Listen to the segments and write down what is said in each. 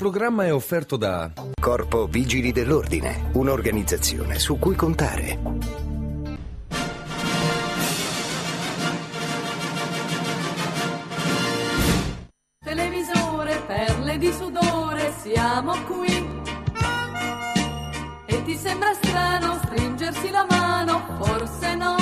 programma è offerto da Corpo Vigili dell'Ordine, un'organizzazione su cui contare. Televisore, perle di sudore, siamo qui. E ti sembra strano stringersi la mano, forse no.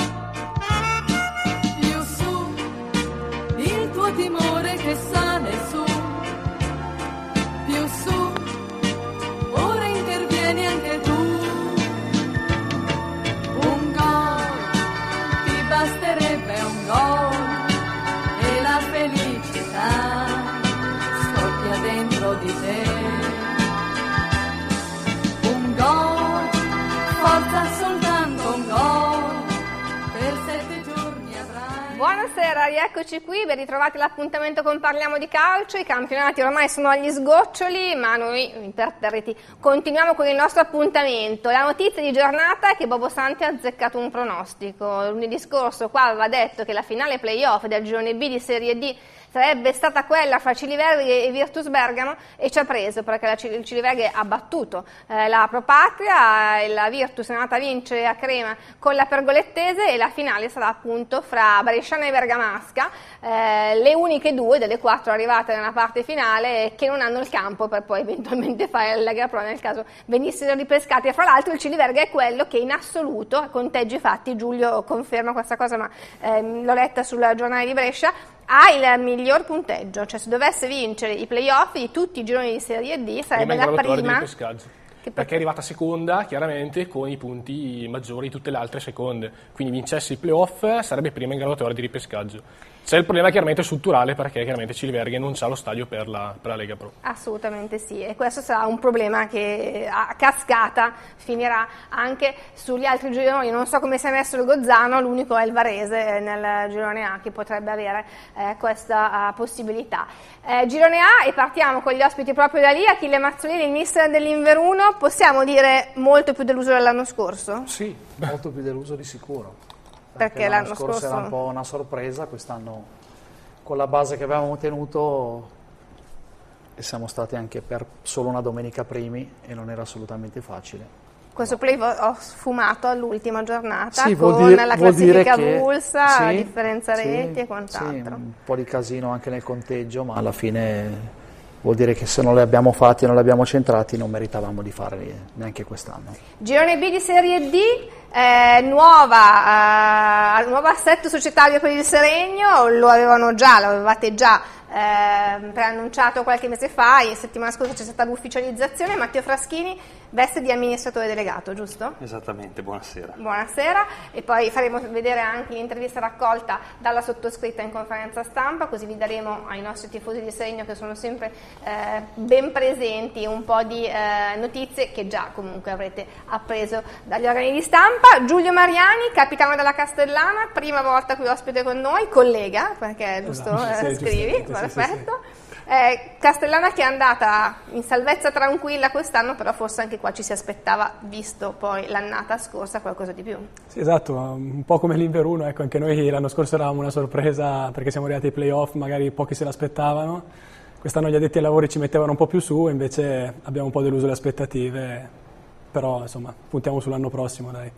Buonasera, rieccoci qui, ben ritrovati all'appuntamento con Parliamo di Calcio, i campionati ormai sono agli sgoccioli, ma noi imperterriti continuiamo con il nostro appuntamento. La notizia di giornata è che Bobo Santi ha azzeccato un pronostico. Lunedì scorso qua aveva detto che la finale playoff del girone B di Serie D sarebbe stata quella fra Ciliverghe e Virtus Bergamo e ci ha preso perché la Cil- Ciliverghe ha battuto eh, la Propatria e la Virtus è andata a vincere a Crema con la Pergolettese e la finale sarà appunto fra Bresciana e Bergamasca, eh, le uniche due delle quattro arrivate nella parte finale che non hanno il campo per poi eventualmente fare la Lega Pro nel caso venissero ripescati. E fra l'altro il Ciliverga è quello che in assoluto, conteggi fatti, Giulio conferma questa cosa ma ehm, l'ho letta sul giornale di Brescia, ha il miglior punteggio, cioè se dovesse vincere i playoff di tutti i gironi di Serie D sarebbe la prima. Perché è arrivata seconda, chiaramente, con i punti maggiori di tutte le altre seconde. Quindi vincesse i playoff sarebbe prima in graduatoria di ripescaggio. C'è il problema chiaramente strutturale perché chiaramente Ciliverghe non ha lo stadio per la, per la Lega Pro. Assolutamente sì, e questo sarà un problema che a cascata finirà anche sugli altri gironi. Non so come si è messo il Gozzano, l'unico è il Varese nel girone A che potrebbe avere eh, questa eh, possibilità. Eh, girone A e partiamo con gli ospiti proprio da lì. Achille Mazzolini, il mister dell'Inveruno, possiamo dire molto più deluso dell'anno scorso? Sì, molto più deluso di sicuro. Perché l'anno scorso era un scorso- po' una sorpresa, quest'anno con la base che avevamo tenuto e siamo stati anche per solo una domenica primi e non era assolutamente facile. Questo play ho sfumato all'ultima giornata Sì, con dire- la classifica avulsa, sì, differenza sì, reti e sì, quant'altro. un po' di casino anche nel conteggio, ma alla fine vuol dire che se non li abbiamo fatti e non li abbiamo centrati non meritavamo di farli neanche quest'anno. Girone B di Serie D, eh, nuova, eh, nuovo assetto societario per il Seregno, lo avevano già, lo avevate già eh, preannunciato qualche mese fa, e settimana scorsa c'è stata l'ufficializzazione, Matteo Fraschini veste di amministratore delegato, giusto? Esattamente, buonasera. Buonasera e poi faremo vedere anche l'intervista raccolta dalla sottoscritta in conferenza stampa, così vi daremo ai nostri tifosi di segno che sono sempre eh, ben presenti un po' di eh, notizie che già comunque avrete appreso dagli organi di stampa. Giulio Mariani, capitano della Castellana, prima volta qui ospite con noi, collega, perché è giusto, Esatto, eh, scrivi, perfetto. Eh, Castellana che è andata in salvezza tranquilla quest'anno, però forse anche qua ci si aspettava, visto poi l'annata scorsa, qualcosa di più. Sì, esatto, un po' come l'Inveruno, ecco, anche noi l'anno scorso eravamo una sorpresa perché siamo arrivati ai playoff, magari pochi se l'aspettavano, quest'anno gli addetti ai lavori ci mettevano un po' più su, invece abbiamo un po' deluso le aspettative, però insomma puntiamo sull'anno prossimo dai.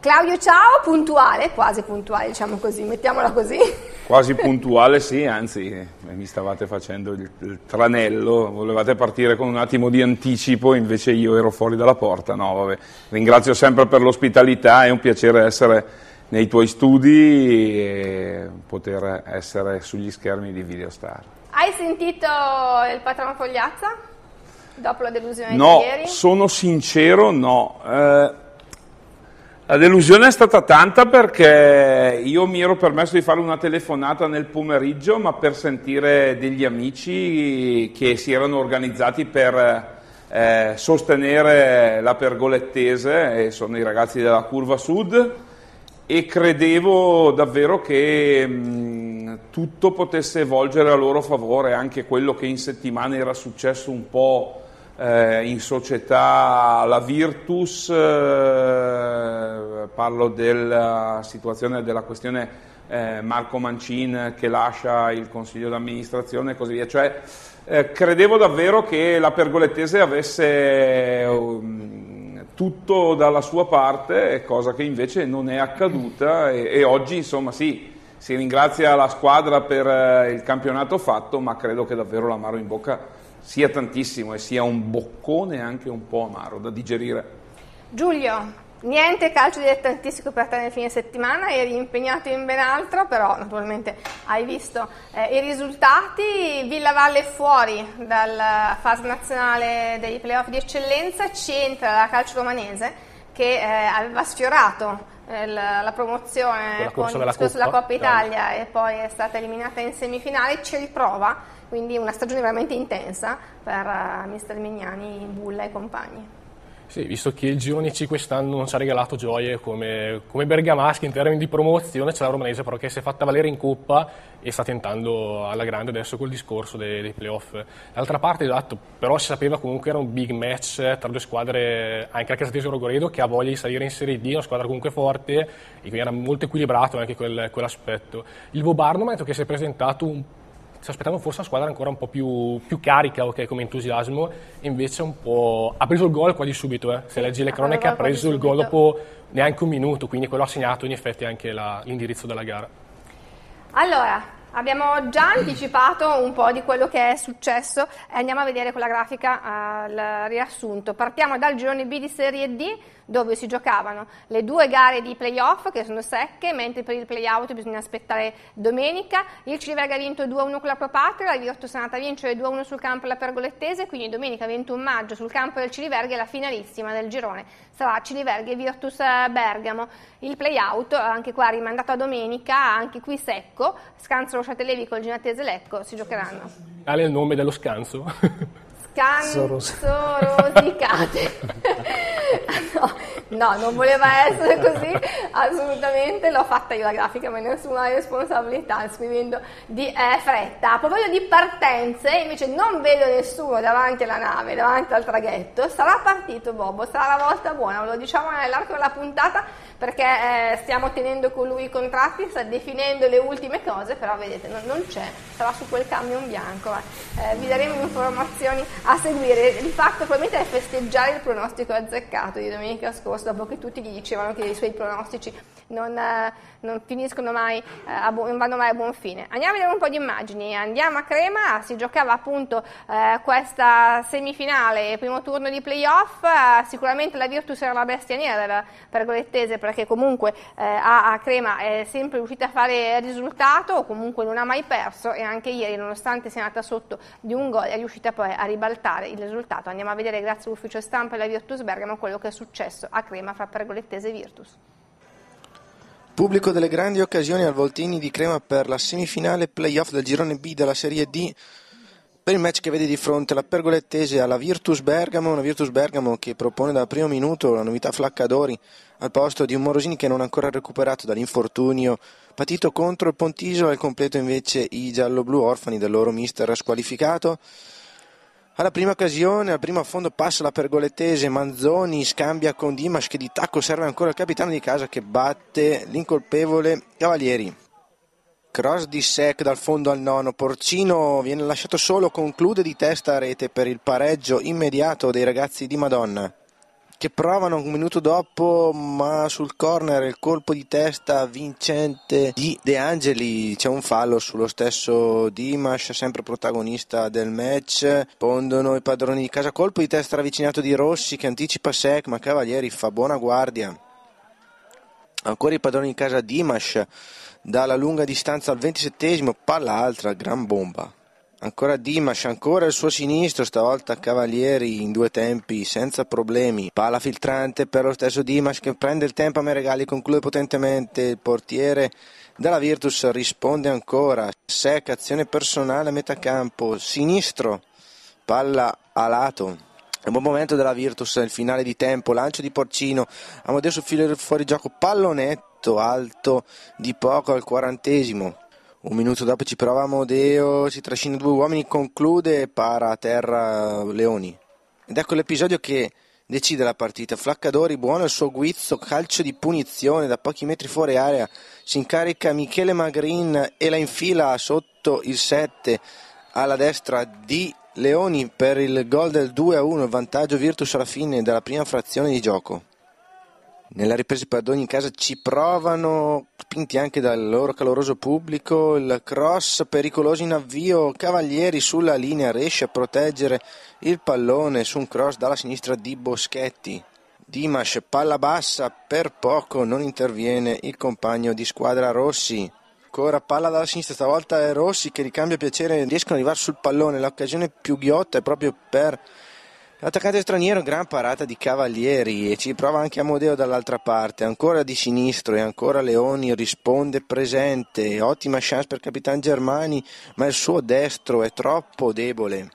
Claudio Ciao, puntuale, quasi puntuale, diciamo così, mettiamola così. Quasi puntuale, sì, anzi, eh, mi stavate facendo il, il tranello, volevate partire con un attimo di anticipo, invece io ero fuori dalla porta. No, vabbè. Ringrazio sempre per l'ospitalità, è un piacere essere nei tuoi studi e poter essere sugli schermi di Videostar. Hai sentito il patrono Fogliazza? Dopo la delusione No, di ieri? sono sincero, no. Eh, la delusione è stata tanta perché io mi ero permesso di fare una telefonata nel pomeriggio, ma per sentire degli amici che si erano organizzati per eh, sostenere la pergolettese, sono i ragazzi della Curva Sud, e credevo davvero che mh, tutto potesse volgere a loro favore, anche quello che in settimana era successo un po' eh, in società, la Virtus, eh, parlo della situazione della questione eh, Marco Mancin che lascia il consiglio d'amministrazione e così via. Cioè, eh, credevo davvero che la Pergolettese avesse um, tutto dalla sua parte, cosa che invece non è accaduta e, e oggi insomma sì, si ringrazia la squadra per eh, il campionato fatto, ma credo che davvero l'amaro in bocca sia tantissimo e sia un boccone anche un po' amaro da digerire. Giulio, Niente calcio dilettantistico per te nel fine settimana, eri impegnato in ben altro, però naturalmente hai visto eh, i risultati. Villa Valle fuori dalla fase nazionale dei playoff di eccellenza, ci entra la calcio romanese che eh, aveva sfiorato eh, la, la, promozione con il discorso della Coppa Italia e poi è stata eliminata in semifinale, ci riprova, quindi una stagione veramente intensa per uh, mister Mignani, Bulla e compagni. Sì, visto che il Girone C quest'anno non ci ha regalato gioie come, come Bergamaschi in termini di promozione, c'è la Romanese però che si è fatta valere in Coppa e sta tentando alla grande adesso col discorso dei, dei playoff. D'altra parte, esatto, però si sapeva comunque era un big match tra due squadre, anche la Casatese Rogoredo che ha voglia di salire in Serie D, una squadra comunque forte e quindi era molto equilibrato anche quel, quell'aspetto. Il Vobarno mi ha detto che si è presentato un si aspettavano forse una squadra ancora un po' più, più carica okay, come entusiasmo, invece un po'... ha preso il gol quasi subito, eh. se leggi le cronache ha preso il gol dopo neanche un minuto, quindi quello ha segnato in effetti anche la, l'indirizzo della gara. Allora, Abbiamo già anticipato un po' di quello che è successo e andiamo a vedere con la grafica uh, il riassunto. Partiamo dal girone B di Serie D dove si giocavano le due gare di playoff che sono secche, mentre per il playout bisogna aspettare domenica. Il Ciliverga ha vinto 2-1 con la Propatria, la Virtus è andata a vincere 2-1 sul campo della Pergolettese, quindi domenica 21 maggio sul campo del Ciliverga la finalissima del girone sarà Ciliverga e Virtus Bergamo. Il playout, anche qua rimandato a domenica, anche qui secco, Scanzo Rochatellevi col Ginatese Lecco si giocheranno. Qual è il nome dello scanso? Scansorosicate. no, no, non voleva essere così, assolutamente, l'ho fatta io la grafica, ma nessuna responsabilità, scrivendo di eh, fretta. Proposito di partenze, invece non vedo nessuno davanti alla nave, davanti al traghetto, sarà partito Bobo, sarà la volta buona, lo diciamo nell'arco della puntata, perché eh, stiamo tenendo con lui i contratti, sta definendo le ultime cose, però vedete, non, non c'è, sarà su quel camion bianco, eh, vi daremo informazioni a seguire. Di fatto probabilmente è festeggiare il pronostico azzeccato di domenica scorsa, dopo che tutti gli dicevano che i suoi pronostici non, eh, non finiscono mai, eh, non vanno mai a buon fine. Andiamo a vedere un po' di immagini, andiamo a Crema, si giocava appunto eh, questa semifinale, primo turno di playoff, eh, sicuramente la Virtus era la bestia nera per Golettese perché comunque eh, a, a, Crema è sempre riuscita a fare risultato comunque non ha mai perso e anche ieri nonostante sia andata sotto di un gol è riuscita poi a ribaltare il risultato. Andiamo a vedere grazie all'ufficio stampa e alla Virtus Bergamo quello che è successo a Crema fra Pergolettese e Virtus. Pubblico delle grandi occasioni al Voltini di Crema per la semifinale playoff del girone B della Serie D per il match che vede di fronte la Pergolettese alla Virtus Bergamo, una Virtus Bergamo che propone dal primo minuto la novità Flaccadori al posto di un Morosini che non ha ancora recuperato dall'infortunio patito contro il Pontiso, al completo invece i giallo-blu orfani del loro mister squalificato. Alla prima occasione, al primo affondo passa la pergolettese, Manzoni scambia con Dimas che di tacco serve ancora il capitano di casa che batte l'incolpevole Cavalieri. Cross di Sec dal fondo al nono, Porcino viene lasciato solo, conclude di testa a rete per il pareggio immediato dei ragazzi di Madonna che provano un minuto dopo, ma sul corner il colpo di testa vincente di De Angeli. C'è un fallo sullo stesso Dimash, sempre protagonista del match. Pondono i padroni di casa. Colpo di testa ravvicinato di Rossi che anticipa Sec, ma Cavalieri fa buona guardia. Ancora i padroni di casa Dimash dalla lunga distanza al 27esimo, palla altra, gran bomba. Ancora Dimas, ancora il suo sinistro, stavolta Cavalieri in due tempi senza problemi. Palla filtrante per lo stesso Dimas che prende il tempo a Meregali, conclude potentemente. Il portiere della Virtus risponde ancora. Sec, azione personale a metà campo, sinistro, palla a lato. È un buon momento della Virtus, il finale di tempo, lancio di Porcino, Amodeo sul filo fuori gioco, pallonetto alto di poco al quarantesimo. Un minuto dopo ci prova Amodeo, si trascina due uomini, conclude e para a terra Leoni. Ed ecco l'episodio che decide la partita. Flaccadori, buono il suo guizzo, calcio di punizione da pochi metri fuori area, si incarica Michele Magrin e la infila sotto il 7 alla destra di Leoni per il gol del 2-1, il vantaggio Virtus alla fine della prima frazione di gioco. Nella ripresa per in casa ci provano, spinti anche dal loro caloroso pubblico, il cross pericoloso in avvio, Cavalieri sulla linea riesce a proteggere il pallone su un cross dalla sinistra di Boschetti. Dimash palla bassa, per poco non interviene il compagno di squadra Rossi. Ancora palla dalla sinistra, stavolta è Rossi che ricambia piacere, riescono ad arrivare sul pallone, l'occasione più ghiotta è proprio per L'attaccante straniero, gran parata di Cavalieri e ci prova anche Amodeo dall'altra parte, ancora di sinistro e ancora Leoni risponde presente, ottima chance per Capitan Germani, ma il suo destro è troppo debole.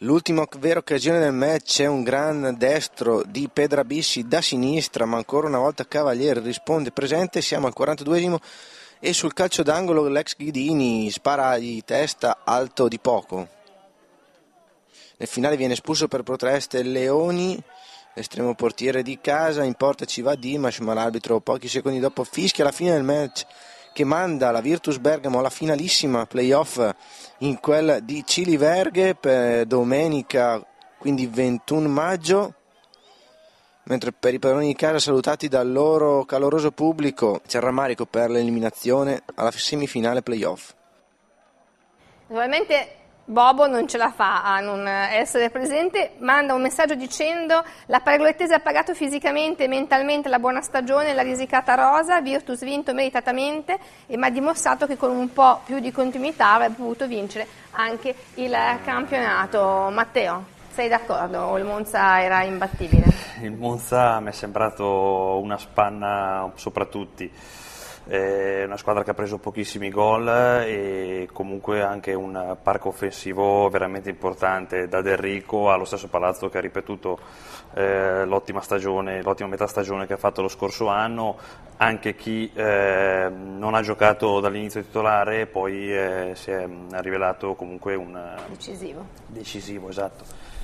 L'ultima vera occasione del match è un gran destro di Pedrabissi da sinistra, ma ancora una volta Cavalieri risponde presente, siamo al 42esimo e sul calcio d'angolo l'ex Ghidini spara di testa alto di poco. Nel finale viene espulso per proteste Leoni, l'estremo portiere di casa, in porta ci va Dimash, ma l'arbitro pochi secondi dopo fischia la fine del match che manda la Virtus Bergamo alla finalissima playoff in quella di Cili Verghe per domenica, quindi 21 maggio. Mentre per i padroni di casa salutati dal loro caloroso pubblico c'è il rammarico per l'eliminazione alla semifinale playoff. Naturalmente Bobo non ce la fa a non essere presente, manda un messaggio dicendo la Pergolettese ha pagato fisicamente e mentalmente la buona stagione, la risicata rosa, Virtus vinto meritatamente e mi ha dimostrato che con un po' più di continuità avrebbe potuto vincere anche il campionato. Matteo, sei d'accordo o il Monza era imbattibile? Il Monza mi è sembrato una spanna sopra tutti è una squadra che ha preso pochissimi gol e comunque anche un parco offensivo veramente importante, da Del Rico allo stesso Palazzo che ha ripetuto eh, l'ottima stagione, l'ottima metà stagione che ha fatto lo scorso anno, anche chi eh, non ha giocato dall'inizio titolare poi eh, si è rivelato comunque un decisivo. decisivo esatto.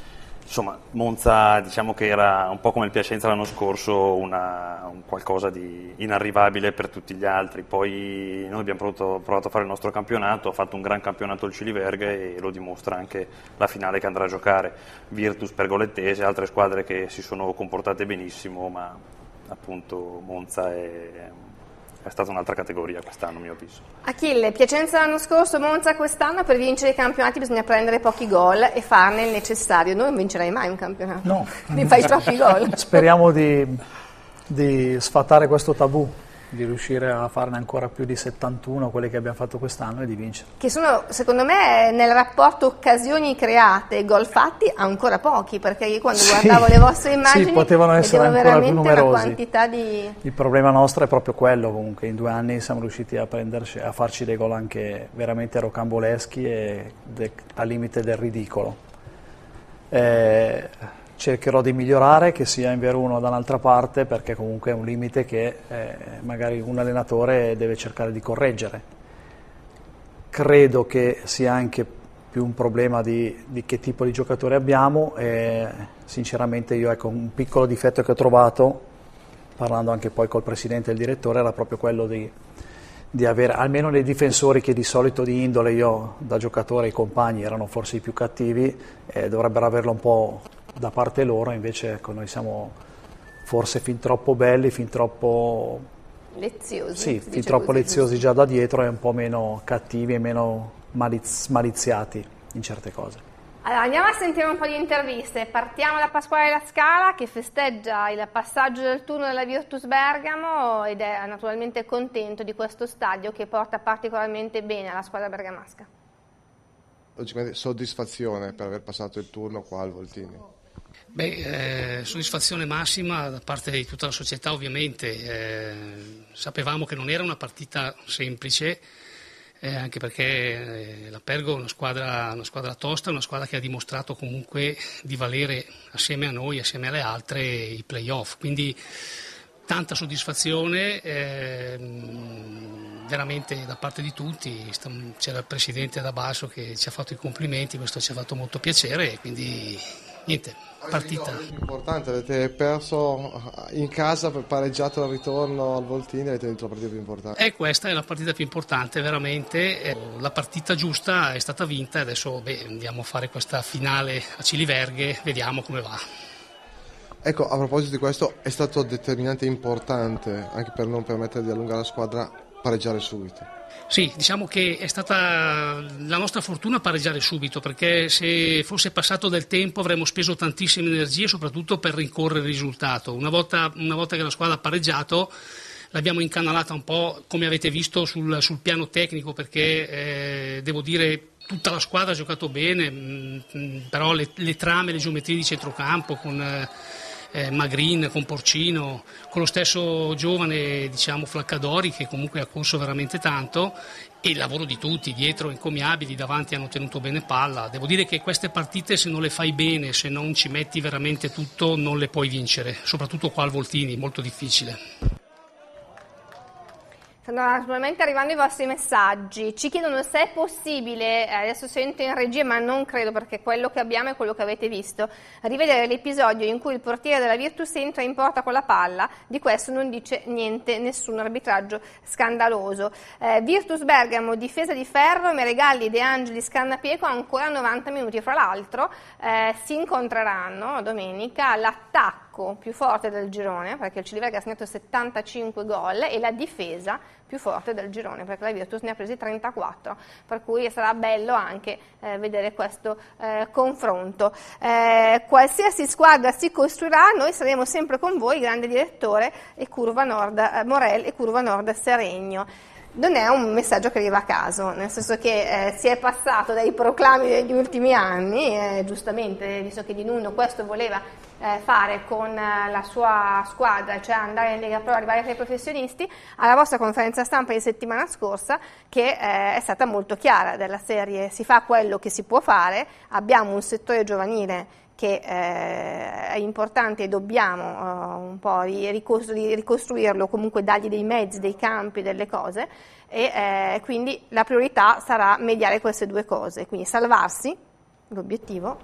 Insomma, Monza diciamo che era un po' come il Piacenza l'anno scorso, una, un qualcosa di inarrivabile per tutti gli altri. Poi noi abbiamo provato, provato, a fare il nostro campionato, ha fatto un gran campionato il Ciliverghe e lo dimostra anche la finale che andrà a giocare. Virtus Pergolettese, altre squadre che si sono comportate benissimo, ma appunto Monza è è stata un'altra categoria quest'anno, a mio avviso. Achille, Piacenza l'anno scorso, Monza quest'anno, per vincere i campionati bisogna prendere pochi gol e farne il necessario. Non vincerai mai un campionato. No. Mi fai troppi gol. Speriamo di, di sfatare questo tabù di riuscire a farne ancora più di 71, quelle che abbiamo fatto quest'anno, e di vincere. Che sono, secondo me, nel rapporto occasioni create e gol fatti, ancora pochi, perché io quando sì, guardavo le vostre immagini sì, potevano essere ancora più numerosi. Di... Il problema nostro è proprio quello, comunque, in due anni siamo riusciti a, a farci dei gol anche veramente rocamboleschi e de, al limite del ridicolo. Eh, cercherò di migliorare, che sia in Veruno da un'altra parte, perché comunque è un limite che eh, magari un allenatore deve cercare di correggere. Credo che sia anche più un problema di, di che tipo di giocatore abbiamo e sinceramente io ecco, un piccolo difetto che ho trovato, parlando anche poi col presidente e il direttore, era proprio quello di, di avere almeno dei difensori che di solito di indole io da giocatore i compagni erano forse i più cattivi, eh, dovrebbero averlo un po' da parte loro, invece ecco, noi siamo forse fin troppo belli, fin troppo leziosi, sì, fin troppo così, leziosi già da dietro e un po' meno cattivi e meno maliz- maliziati in certe cose. Allora, andiamo a sentire un po' di interviste. Partiamo da Pasquale La Scala che festeggia il passaggio del turno della Virtus Bergamo ed è naturalmente contento di questo stadio che porta particolarmente bene alla squadra bergamasca. Logicamente soddisfazione per aver passato il turno qua al Voltini. Beh, eh, soddisfazione massima da parte di tutta la società ovviamente, eh, sapevamo che non era una partita semplice, eh, anche perché eh, la Pergo è una squadra, una squadra tosta, una squadra che ha dimostrato comunque di valere assieme a noi, assieme alle altre, i playoff, quindi tanta soddisfazione ehm, veramente da parte di tutti, c'era il Presidente da basso che ci ha fatto i complimenti, questo ci ha fatto molto piacere quindi niente, partita. Importante, avete perso in casa, pareggiato al ritorno al Voltini, avete vinto la partita più importante. E questa è la partita più importante, veramente. Eh, La partita giusta è stata vinta e adesso beh, andiamo a fare questa finale a Ciliverghe, vediamo come va. Ecco, a proposito di questo, è stato determinante e importante, anche per non permettere di allungare la squadra, pareggiare subito. Sì, diciamo che è stata la nostra fortuna pareggiare subito, perché se fosse passato del tempo avremmo speso tantissime energie, soprattutto per rincorrere il risultato. Una volta, una volta che la squadra ha pareggiato, l'abbiamo incanalata un po', come avete visto, sul, sul piano tecnico, perché eh, devo dire tutta la squadra ha giocato bene, mh, mh, però le, le trame, le geometrie di centrocampo con... eh, eh, Magrin, con Porcino, con lo stesso giovane diciamo, Flaccadori che comunque ha corso veramente tanto e il lavoro di tutti, dietro incomiabili, davanti hanno tenuto bene palla. Devo dire che queste partite se non le fai bene, se non ci metti veramente tutto, non le puoi vincere, soprattutto qua al Voltini, molto difficile. Stanno naturalmente arrivando i vostri messaggi. Ci chiedono se è possibile, eh, adesso sento in regia, ma non credo perché quello che abbiamo è quello che avete visto, rivedere l'episodio in cui il portiere della Virtus entra in porta con la palla. Di questo non dice niente, nessun arbitraggio scandaloso. Eh, Virtus Bergamo, difesa di ferro, Meregalli, De Angelis, Scannapieco, ancora 90 minuti. Fra l'altro eh, si incontreranno domenica all'attacco più forte del girone, perché il Ciliverga ha segnato 75 gol, e la difesa più forte del girone, perché la Virtus ne ha presi 34, per cui sarà bello anche eh, vedere questo eh, confronto. Eh, qualsiasi squadra si costruirà, noi saremo sempre con voi, grande direttore, e Curva Nord eh, Morel e Curva Nord Seregno non è un messaggio che arriva a caso, nel senso che eh, si è passato dai proclami degli ultimi anni, eh, giustamente, visto che Di Nuno questo voleva eh, fare con eh, la sua squadra, cioè andare in Lega Pro, arrivare tra i professionisti, alla vostra conferenza stampa di settimana scorsa, che eh, è stata molto chiara della serie, si fa quello che si può fare, abbiamo un settore giovanile che eh, è importante e dobbiamo eh, un po' ricostru- ricostruirlo, comunque dargli dei mezzi, dei campi, delle cose e eh, quindi la priorità sarà mediare queste due cose, quindi salvarsi, l'obiettivo,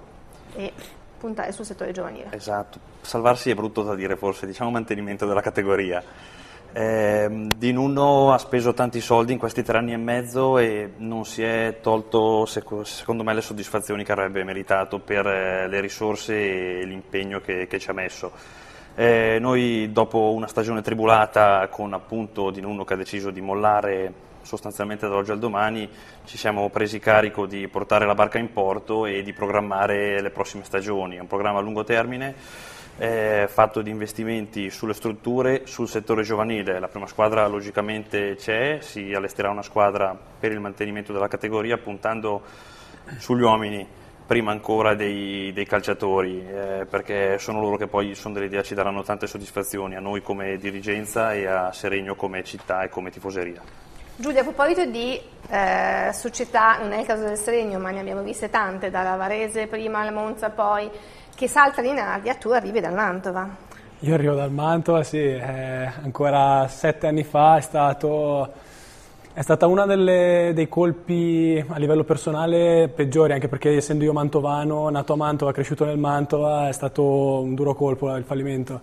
e puntare sul settore giovanile. Esatto, salvarsi è brutto da dire forse, diciamo mantenimento della categoria. Eh, Di Nuno ha speso tanti soldi in questi tre anni e mezzo e non si è tolto seco- secondo me le soddisfazioni che avrebbe meritato per eh, le risorse e l'impegno che, che ci ha messo. Eh, noi dopo una stagione tribulata con appunto Di Nuno che ha deciso di mollare sostanzialmente dall'oggi al domani ci siamo presi carico di portare la barca in porto e di programmare le prossime stagioni. È un programma a lungo termine eh, fatto di investimenti sulle strutture, sul settore giovanile. La prima squadra logicamente c'è, si allestirà una squadra per il mantenimento della categoria puntando sugli uomini prima ancora dei, dei calciatori, eh, perché sono loro che poi sono delle idee ci daranno tante soddisfazioni a noi come dirigenza e a Seregno come città e come tifoseria. Giulia, a proposito di eh, società, non è il caso del Seregno, ma ne abbiamo viste tante, dalla Varese prima al Monza poi, che saltano in aria, tu arrivi dal Mantova. Io arrivo dal Mantova, sì, eh, ancora sette anni fa è stato è stata delle, dei colpi a livello personale peggiori, anche perché essendo io mantovano, nato a Mantova, cresciuto nel Mantova, è stato un duro colpo il fallimento.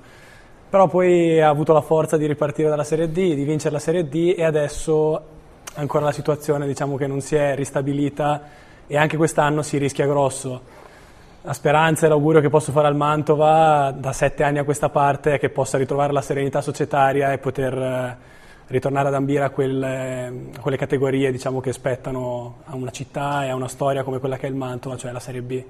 Però poi ha avuto la forza di ripartire dalla Serie D, di vincere la Serie D e adesso ancora la situazione diciamo che non si è ristabilita e anche quest'anno si rischia grosso. La speranza e l'augurio che posso fare al Mantova da sette anni a questa parte è che possa ritrovare la serenità societaria e poter eh, ritornare ad ambire a quelle, a quelle categorie diciamo, che spettano a una città e a una storia come quella che è il Mantova, cioè la Serie B.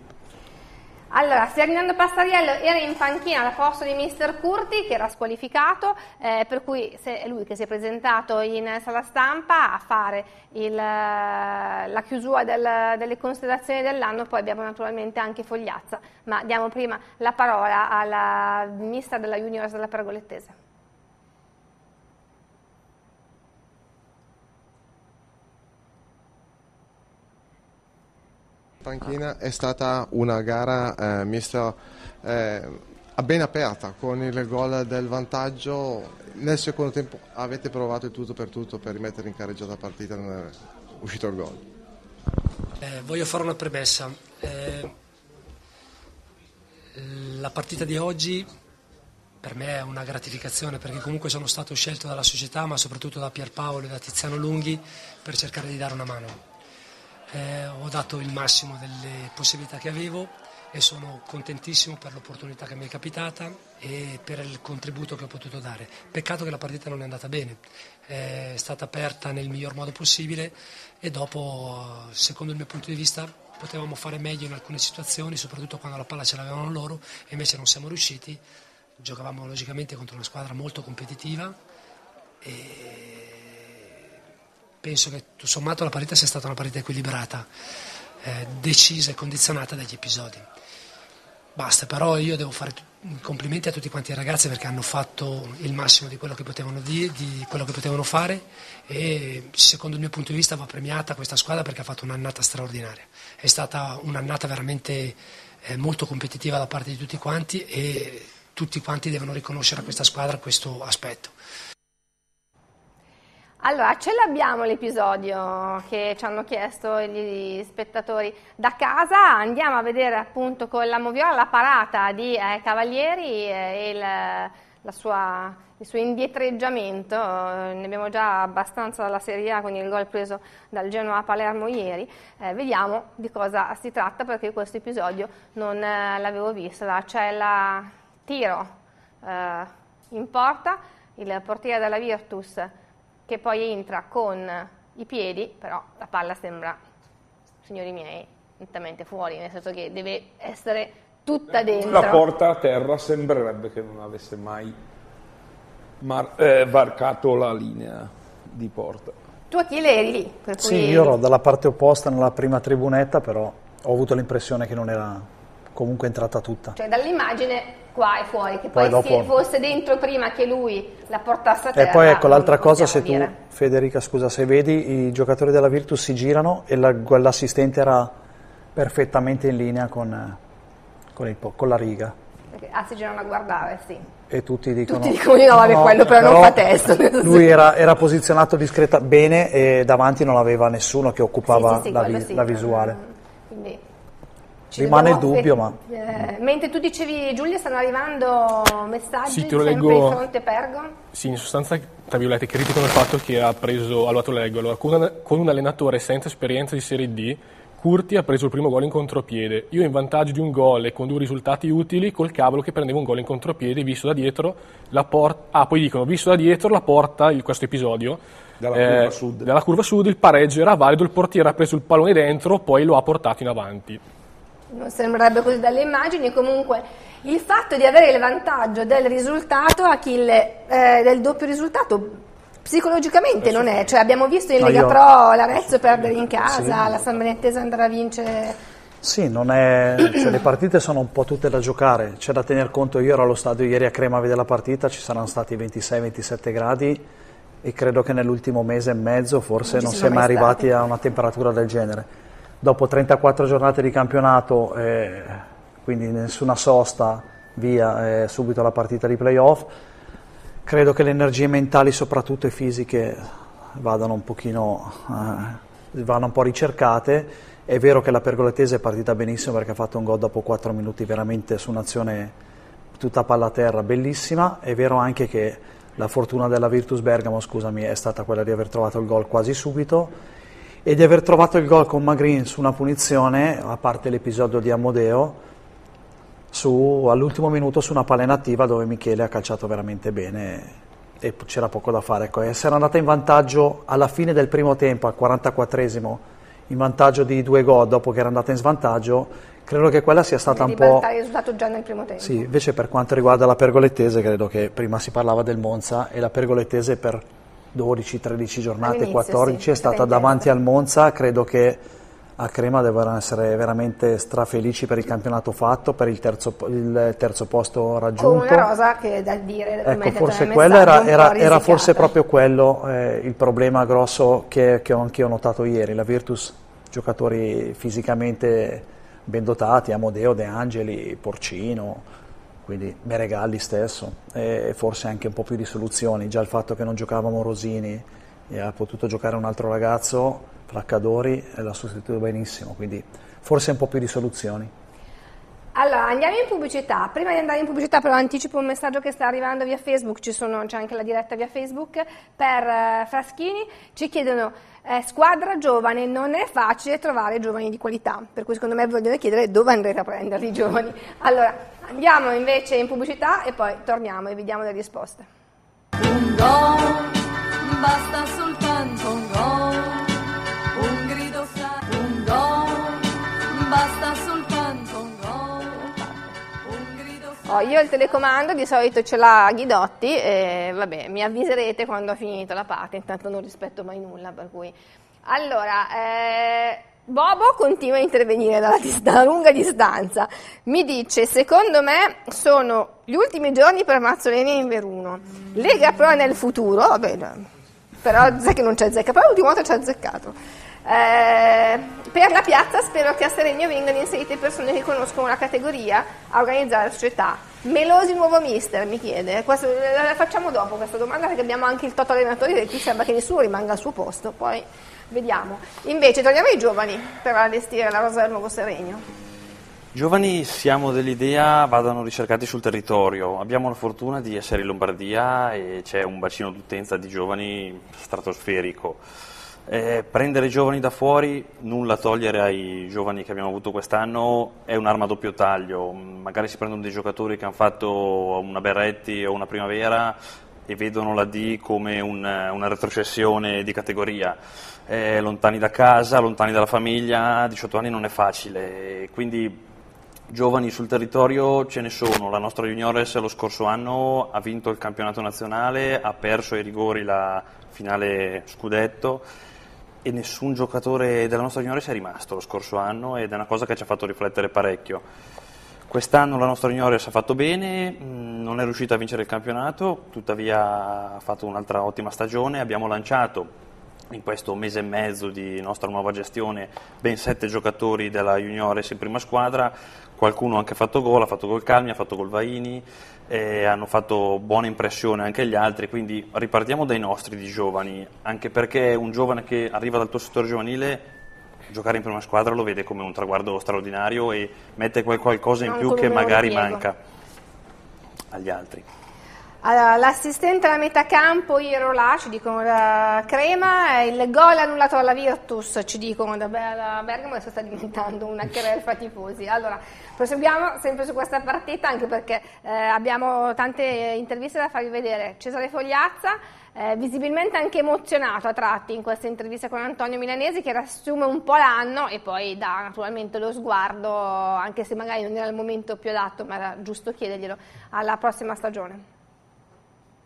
Allora, Ferdinando Passariello era in panchina al posto di Mister Curti che era squalificato, eh, per cui è lui che si è presentato in sala stampa a fare il, la chiusura del, delle considerazioni dell'anno, poi abbiamo naturalmente anche Fogliazza, ma diamo prima la parola alla mister della Juniors della Pergolettese. Panchina è stata una gara eh, mister, eh, ben aperta con il gol del vantaggio. Nel secondo tempo avete provato il tutto per tutto per rimettere in carreggiata la partita, non è uscito il gol. Eh, voglio fare una premessa. Eh, La partita di oggi per me è una gratificazione perché comunque sono stato scelto dalla società ma soprattutto da Pierpaolo e da Tiziano Lunghi per cercare di dare una mano. Eh, ho dato il massimo delle possibilità che avevo e sono contentissimo per l'opportunità che mi è capitata e per il contributo che ho potuto dare. Peccato che la partita non è andata bene, è stata aperta nel miglior modo possibile e dopo, secondo il mio punto di vista, potevamo fare meglio in alcune situazioni, soprattutto quando la palla ce l'avevano loro e invece non siamo riusciti. Giocavamo logicamente contro una squadra molto competitiva e penso che tutto sommato la partita sia stata una partita equilibrata, eh, decisa e condizionata dagli episodi. Basta, però io devo fare complimenti a tutti quanti i ragazzi perché hanno fatto il massimo di quello che potevano, di, di quello che potevano fare e secondo il mio punto di vista va premiata questa squadra perché ha fatto un'annata straordinaria. È stata un'annata veramente eh, molto competitiva da parte di tutti quanti e tutti quanti devono riconoscere a questa squadra questo aspetto. Allora, ce l'abbiamo l'episodio che ci hanno chiesto gli spettatori da casa, andiamo a vedere appunto con la moviola la parata di eh, Cavalieri e il, sua, il, suo indietreggiamento, ne abbiamo già abbastanza dalla Serie A con il gol preso dal Genoa a Palermo ieri, eh, vediamo di cosa si tratta perché questo episodio non eh, l'avevo visto, c'è il tiro eh, in porta, il portiere della Virtus che poi entra con i piedi, però la palla sembra, signori miei, nettamente fuori, nel senso che deve essere tutta dentro. La porta a terra sembrerebbe che non avesse mai mar- eh, varcato la linea di porta. Tu Achille eri lì? Per sì, io ero dalla parte opposta nella prima tribunetta, però ho avuto l'impressione che non era comunque entrata tutta. Cioè dall'immagine qua e fuori, che poi, poi dopo... se fosse dentro prima che lui la portasse a terra. E poi ecco l'altra cosa, se dire. tu, Federica, scusa, se vedi i giocatori della Virtus si girano e la, l'assistente era perfettamente in linea con, con, il, con la riga. Perché, ah, si girano a guardare, sì. E tutti dicono... Tutti dicono no, vabbè, no, quello però, però non fa testo. Lui era, era, posizionato discreta bene e davanti non aveva nessuno che occupava sì, sì, la, vi, sì. la, visuale. Quindi ci Rimane il dubbio, ma... Eh, mentre tu dicevi, Giulia, stanno arrivando messaggi sì, te lo leggo... in fronte Pergo? Sì, in sostanza, tra virgolette, criticano il fatto che ha preso, allora te lo leggo, allora, con, un, con un allenatore senza esperienza di Serie D, Curti ha preso il primo gol in contropiede. Io in vantaggio di un gol e con due risultati utili, col cavolo che prendeva un gol in contropiede, visto da dietro la porta... Ah, poi dicono, visto da dietro la porta, in questo episodio, dalla, eh, curva sud. dalla curva sud, il pareggio era valido, il portiere ha preso il pallone dentro, poi lo ha portato in avanti non sembrerebbe così dalle immagini, comunque il fatto di avere il vantaggio del risultato, Achille, eh, del doppio risultato, psicologicamente non è, cioè abbiamo visto in Lega Pro l'Arezzo perdere in casa, sì. la San Benettese andare a vincere... Sì, è, cioè, le partite sono un po' tutte da giocare, c'è da tener conto, io ero allo stadio ieri a Crema a vedere la partita, ci saranno stati 26-27 gradi e credo che nell'ultimo mese e mezzo forse non, non si è mai arrivati stati. a una temperatura del genere dopo 34 giornate di campionato, eh, quindi nessuna sosta, via eh, subito la partita di playoff. Credo che le energie mentali, soprattutto e fisiche, vadano un pochino eh, vanno un po' ricercate. È vero che la Pergolettese è partita benissimo perché ha fatto un gol dopo 4 minuti veramente su un'azione tutta palla a terra, bellissima. È vero anche che la fortuna della Virtus Bergamo, scusami, è stata quella di aver trovato il gol quasi subito e di aver trovato il gol con Magrin su una punizione, a parte l'episodio di Amodeo, su, all'ultimo minuto su una palla inattiva dove Michele ha calciato veramente bene e c'era poco da fare. Ecco. Essere andata in vantaggio alla fine del primo tempo, al 44esimo, in vantaggio di due gol dopo che era andata in svantaggio, credo che quella sia stata un po'... il risultato già nel primo tempo. Sì, invece per quanto riguarda la pergolettese, credo che prima si parlava del Monza e la pergolettese per 12, 13 giornate, 14, sì, è stata davanti al Monza, credo che a Crema devono essere veramente strafelici per il campionato fatto, per il terzo, il terzo posto raggiunto. Con una rosa che da dire, ecco, forse quello era, era, era, forse proprio quello eh, il problema grosso che, che ho anche io notato ieri, la Virtus, giocatori fisicamente ben dotati, Amodeo, De Angeli, Porcino, quindi Meregalli stesso e forse anche un po' più di soluzioni, già il fatto che non giocavamo Rosini e ha potuto giocare un altro ragazzo, Flaccadori, e l'ha sostituito benissimo, quindi forse un po' più di soluzioni. Allora, andiamo in pubblicità. Prima di andare in pubblicità, però, anticipo un messaggio che sta arrivando via Facebook. C'è anche la diretta via Facebook per eh, Fraschini. Ci chiedono: eh, squadra giovane, non è facile trovare giovani di qualità. Per cui, secondo me, vogliono chiedere dove andrete a prenderli i giovani. Allora, andiamo invece in pubblicità e poi torniamo e vediamo le risposte. Un gol, basta soltanto Oh, io il telecomando di solito ce l'ha Ghidotti e vabbè, mi avviserete quando ho finito la parte, intanto non rispetto mai nulla, per cui... Allora, eh, Bobo continua a intervenire dalla, dis- lunga distanza. Mi dice, secondo me sono gli ultimi giorni per Mazzoleni in Veruno. Lega Pro nel futuro, vabbè, però sai che non c'è zecca, però l'ultima volta ci ha azzeccato. Eh, per la piazza spero che a Seregno vengano inserite persone che conoscono la categoria a organizzare la società. Melosi nuovo mister, mi chiede. Questo, la facciamo dopo questa domanda perché abbiamo anche il toto allenatore e qui sembra che nessuno rimanga al suo posto. Poi vediamo. Invece torniamo ai giovani per allestire la rosa del nuovo Seregno. Giovani siamo dell'idea vadano ricercati sul territorio. Abbiamo la fortuna di essere in Lombardia e c'è un bacino d'utenza di giovani stratosferico. Eh, prendere i giovani da fuori, nulla togliere ai giovani che abbiamo avuto quest'anno, è un'arma a doppio taglio. Magari si prendono dei giocatori che hanno fatto una Berretti o una Primavera e vedono la D come un- una retrocessione di categoria. Eh, lontani da casa, lontani dalla famiglia, a 18 anni non è facile. Quindi Giovani sul territorio ce ne sono, la nostra juniores lo scorso anno ha vinto il campionato nazionale, ha perso ai rigori la finale scudetto e nessun giocatore della nostra juniores è rimasto lo scorso anno ed è una cosa che ci ha fatto riflettere parecchio. Quest'anno la nostra juniores ha fatto bene, mh, non è riuscita a vincere il campionato, tuttavia ha fatto un'altra ottima stagione, abbiamo lanciato in questo mese e mezzo di nostra nuova gestione ben sette giocatori della juniores in prima squadra, qualcuno ha anche fatto gol, ha fatto gol Calmi, ha fatto gol Vaini, e hanno fatto buona impressione anche gli altri, quindi ripartiamo dai nostri di giovani, anche perché un giovane che arriva dal tuo settore giovanile giocare in prima squadra lo vede come un traguardo straordinario e mette quel qualcosa in più che magari manca agli altri. Allora, l'assistente alla metà campo Iero là, ci dicono da Crema, e il gol annullato alla Virtus, ci dicono da Be- da Bergamo, adesso sta diventando una querel fra tifosi. Allora, proseguiamo sempre su questa partita, anche perché eh, abbiamo tante interviste da farvi vedere. Cesare Fogliazza, eh, visibilmente anche emozionato a tratti in questa intervista con Antonio Milanesi, che riassume un po' l'anno e poi dà naturalmente lo sguardo, anche se magari non era il momento più adatto, ma era giusto chiederglielo, alla prossima stagione.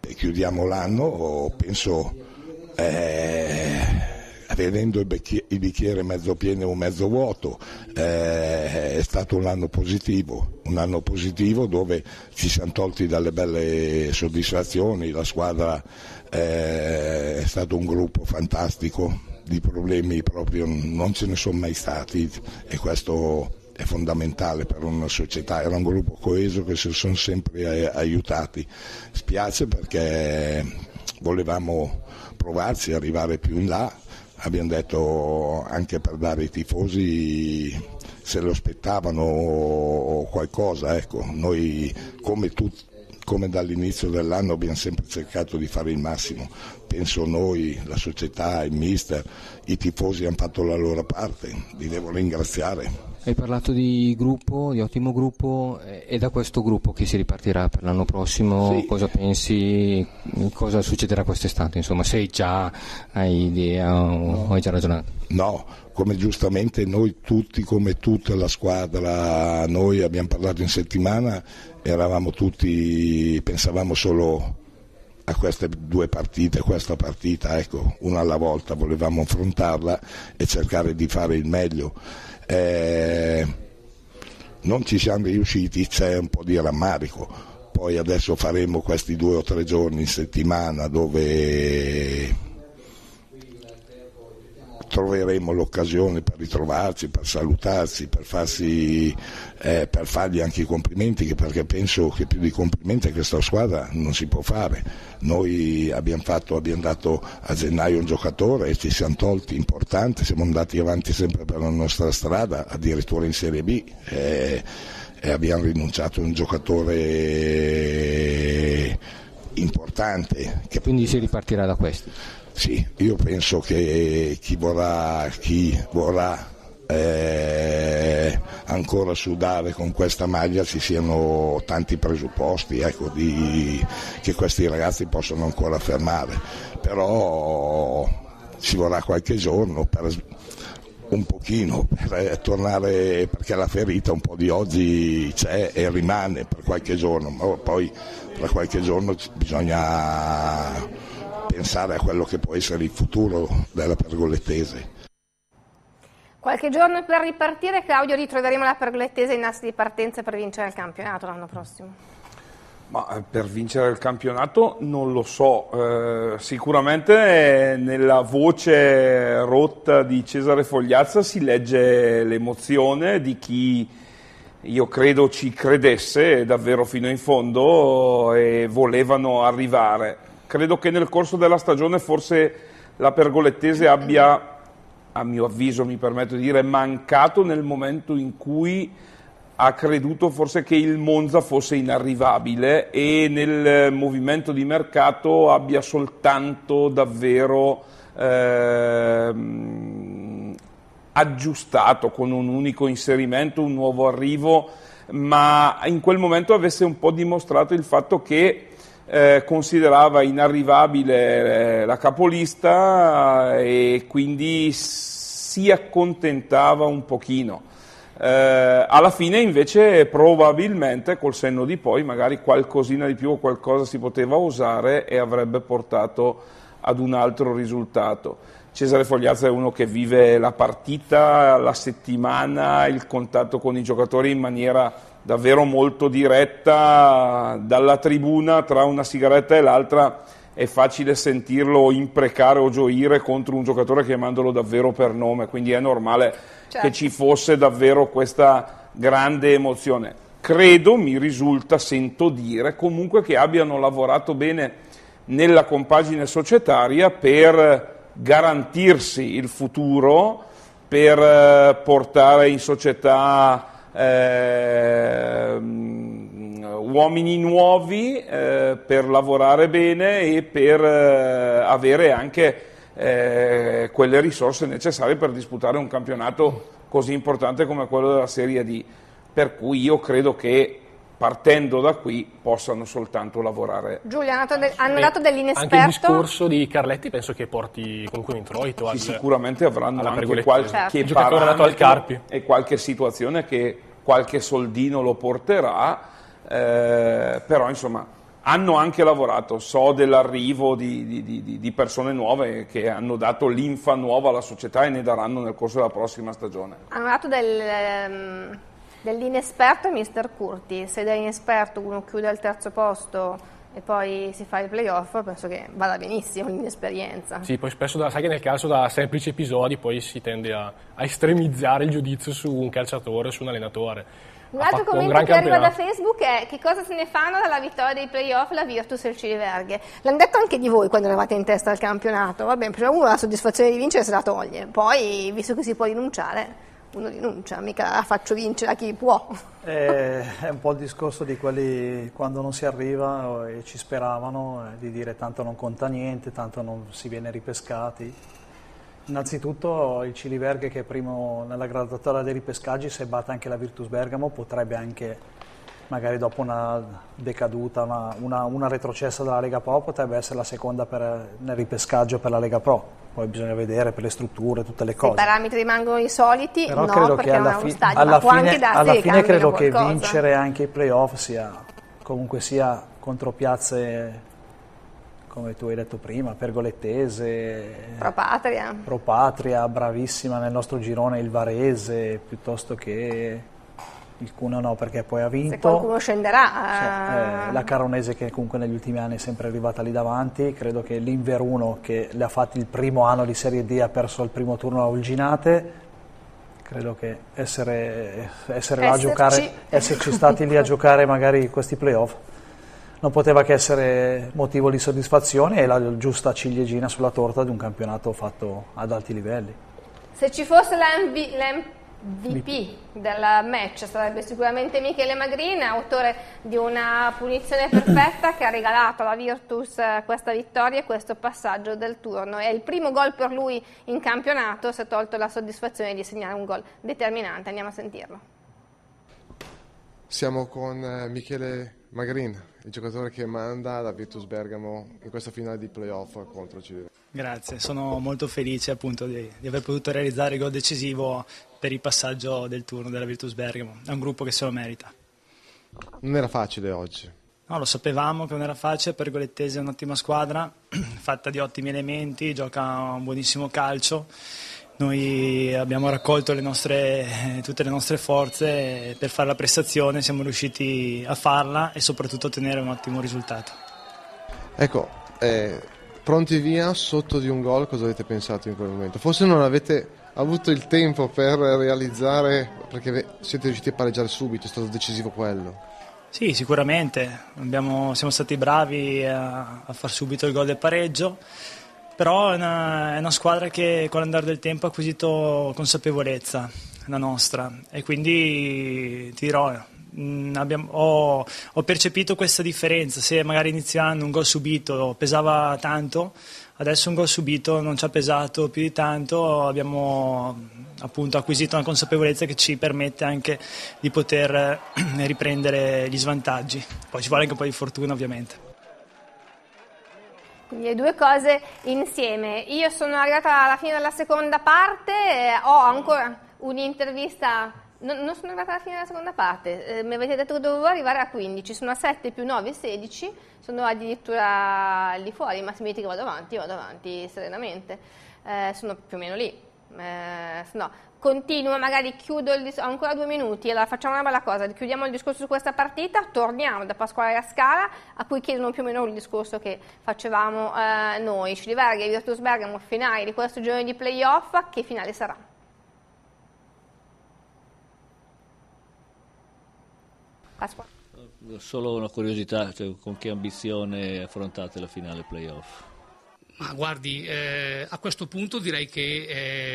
Chiudiamo l'anno, penso, eh, vedendo il, bicchiere mezzo pieno o mezzo vuoto, eh, è stato un anno positivo, un anno positivo dove ci siamo tolti dalle belle soddisfazioni, la squadra eh, è stato un gruppo fantastico, di problemi proprio non ce ne sono mai stati e questo è fondamentale per una società, era un gruppo coeso che si sono sempre aiutati. Spiace perché volevamo provarci, arrivare più in là, abbiamo detto anche per dare ai tifosi se lo aspettavano qualcosa, ecco. noi come tutti come dall'inizio dell'anno abbiamo sempre cercato di fare il massimo. Penso noi, la società, il mister, i tifosi hanno fatto la loro parte, li devo ringraziare. Hai parlato di gruppo, di ottimo gruppo, eh, è da questo gruppo che si ripartirà per l'anno prossimo? Sì. Cosa pensi? Cosa succederà quest'estate? Insomma, sei già, hai idea o hai già ragionato? No, come giustamente noi tutti, come tutta la squadra, noi abbiamo parlato in settimana, eravamo tutti, pensavamo solo a queste due partite, questa partita, ecco, una alla volta, volevamo affrontarla e cercare di fare il meglio. Eh, non ci siamo riusciti, c'è un po' di rammarico. Poi adesso faremo questi due o tre giorni in settimana dove troveremo l'occasione per ritrovarci, per salutarci, per, farsi, eh, per fargli anche i complimenti, perché penso che più di complimenti a questa squadra non si può fare. Noi abbiamo, fatto, abbiamo dato a gennaio un giocatore e ci siamo tolti importante, siamo andati avanti sempre per la nostra strada, addirittura in Serie B. Eh, e abbiamo rinunciato a un giocatore importante. Quindi si ripartirà da questo? Sì, io penso che chi vorrà, chi vorrà eh, ancora sudare con questa maglia ci siano tanti presupposti ecco, di, che questi ragazzi possano ancora fermare, però ci vorrà qualche giorno per un pochino per tornare perché la ferita un po' di oggi c'è e rimane per qualche giorno, ma poi tra qualche giorno bisogna pensare a quello che può essere il futuro della pergolettese. Qualche giorno per ripartire, Claudio, ritroveremo la pergolettese in asse di partenza per vincere il campionato l'anno prossimo. Ma eh, per vincere il campionato non lo so, eh, sicuramente nella voce rotta di Cesare Fogliazza si legge l'emozione di chi io credo ci credesse davvero fino in fondo e volevano arrivare. Credo che nel corso della stagione forse la pergolettese abbia a mio avviso mi permetto di dire, mancato nel momento in cui ha creduto forse che il Monza fosse inarrivabile e nel movimento di mercato abbia soltanto davvero ehm, aggiustato con un unico inserimento, un nuovo arrivo, ma in quel momento avesse un po' dimostrato il fatto che eh, considerava inarrivabile eh, la capolista eh, e quindi si accontentava un pochino. Eh, alla fine invece probabilmente col senno di poi magari qualcosina di più o qualcosa si poteva usare e avrebbe portato ad un altro risultato. Cesare Fogliazza è uno che vive la partita, la settimana, il contatto con i giocatori in maniera davvero molto diretta dalla tribuna tra una sigaretta e l'altra è facile sentirlo imprecare o gioire contro un giocatore chiamandolo davvero per nome, quindi è normale certo. che ci fosse davvero questa grande emozione. Credo, mi risulta, sento dire comunque che abbiano lavorato bene nella compagine societaria per garantirsi il futuro, per eh, portare in società eh, uomini nuovi eh, per lavorare bene e per eh, avere anche eh, quelle risorse necessarie per disputare un campionato così importante come quello della Serie D. Per cui io credo che partendo da qui possano soltanto lavorare. Giulia, hanno dato, de- hanno dato dell'inesperto. Anche il discorso di Carletti penso che porti comunque un introito. Sì, al, sicuramente avranno anche qualche certo. parametro al Carpi. e qualche situazione che qualche soldino lo porterà, eh, però insomma hanno anche lavorato, so dell'arrivo di, di, di, di, persone nuove che hanno dato linfa nuova alla società e ne daranno nel corso della prossima stagione. Hanno dato del... Um Dell'inesperto è Mister Curti, se da inesperto uno chiude al terzo posto e poi si fa il playoff, penso che vada benissimo l'inesperienza. Sì, poi spesso da, sai che nel calcio da semplici episodi poi si tende a, a estremizzare il giudizio su un calciatore, su un allenatore. Un altro commento un che arriva da Facebook è che cosa se ne fanno dalla vittoria dei playoff la Virtus e il Ciliverghe. L'hanno detto anche di voi quando eravate in testa al campionato. Va bene, prima uno la soddisfazione di vincere se la toglie, poi visto che si può rinunciare uno rinuncia, mica la faccio vincere a chi può. Eh, è un po' il discorso di quelli quando non si arriva e ci speravano eh, di dire tanto non conta niente, tanto non si viene ripescati. Innanzitutto il Ciliverghe che è primo nella graduatoria dei ripescaggi, se batte anche la Virtus Bergamo potrebbe anche magari dopo una decaduta, una, una, una retrocessa dalla Lega Pro potrebbe essere la seconda per, nel ripescaggio per la Lega Pro poi bisogna vedere per le strutture, tutte le cose. Se i parametri rimangono i soliti, Però no, credo perché che alla, fi- stadio, alla fine, alla fine credo qualcosa. che vincere anche i playoff sia comunque sia contro piazze come tu hai detto prima, Pergolettese, Pro Patria, Pro Patria bravissima nel nostro girone il Varese, piuttosto che il Cuneo no perché poi ha vinto. Se qualcuno scenderà. Cioè, eh, la Caronese che comunque negli ultimi anni è sempre arrivata lì davanti, credo che l'Inver 1 che le ha fatti il primo anno di Serie D ha perso il primo turno a Ulginate, credo che essere, essere là a giocare, esserci stati lì a giocare magari questi playoff non poteva che essere motivo di soddisfazione e la giusta ciliegina sulla torta di un campionato fatto ad alti livelli. Se ci fosse l'MV, VP del match sarebbe sicuramente Michele Magrin, autore di una punizione perfetta che ha regalato alla Virtus eh, questa vittoria e questo passaggio del turno. È il primo gol per lui in campionato, si è tolto la soddisfazione di segnare un gol determinante. Andiamo a sentirlo. Siamo con eh, Michele Magrin, il giocatore che manda la Virtus Bergamo in questa finale di playoff contro Civile. Grazie, sono molto felice appunto di, di, aver potuto realizzare il gol decisivo per il passaggio del turno della Virtus Bergamo. È un gruppo che se lo merita. Non era facile oggi. No, lo sapevamo che non era facile, Pergolettese è un'ottima squadra, fatta di ottimi elementi, gioca un buonissimo calcio. Noi abbiamo raccolto le nostre, tutte le nostre forze per fare la prestazione, siamo riusciti a farla e soprattutto a ottenere un ottimo risultato. Ecco, eh, pronti via sotto di un gol, cosa avete pensato in quel momento? Forse non avete avuto il tempo per realizzare, perché siete riusciti a pareggiare subito, è stato decisivo quello. Sì, sicuramente, Abbiamo, siamo stati bravi a, a far subito il gol del pareggio, però è una, è una squadra che con l'andare del tempo ha acquisito consapevolezza, la nostra, e quindi ti dirò, Mm, abbiamo, ho, ho, percepito questa differenza, se magari inizio anno un gol subito pesava tanto, adesso un gol subito non ci ha pesato più di tanto, abbiamo appunto acquisito una consapevolezza che ci permette anche di poter eh, riprendere gli svantaggi, poi ci vuole anche un po' di fortuna ovviamente. Quindi le due cose insieme. Io sono arrivata alla fine della seconda parte, eh, ho ancora un'intervista non, non, sono arrivata alla fine della seconda parte, eh, mi avete detto che dovevo arrivare a 15, sono a 7 più 9, 16, sono addirittura lì fuori, ma se mi dite che vado avanti, vado avanti serenamente, eh, sono più o meno lì. Eh, no, continuo, magari chiudo il discorso, ancora due minuti, allora facciamo una bella cosa, chiudiamo il discorso su questa partita, torniamo da Pasquale a Scala, a cui chiedono più o meno il discorso che facevamo eh, noi, Sciliverga e Virtus Bergamo, finale di questo giorno di playoff, che finale sarà? Pasqua. Solo una curiosità, cioè, con che ambizione affrontate la finale playoff? Ma guardi, eh, a questo punto direi che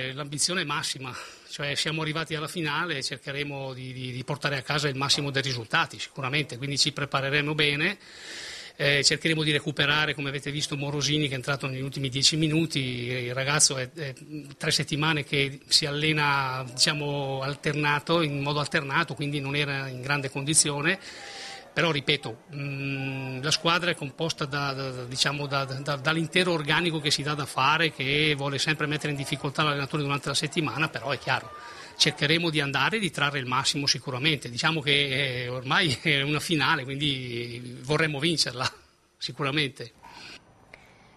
eh, l'ambizione è massima, cioè siamo arrivati alla finale e cercheremo di, di, di portare a casa il massimo dei risultati sicuramente, quindi ci prepareremo bene. Eh, cercheremo di recuperare, come avete visto, Morosini che è entrato negli ultimi dieci minuti, il ragazzo è, è tre settimane che si allena diciamo, alternato, in modo alternato, quindi non era in grande condizione. Però ripeto, mm, la squadra è composta da, da, diciamo, da, dall'intero organico che si dà da fare, che vuole sempre mettere in difficoltà l'allenatore durante la settimana, però è chiaro, cercheremo di andare e di trarre il massimo sicuramente. Diciamo che eh, ormai è una finale, quindi vorremmo vincerla sicuramente.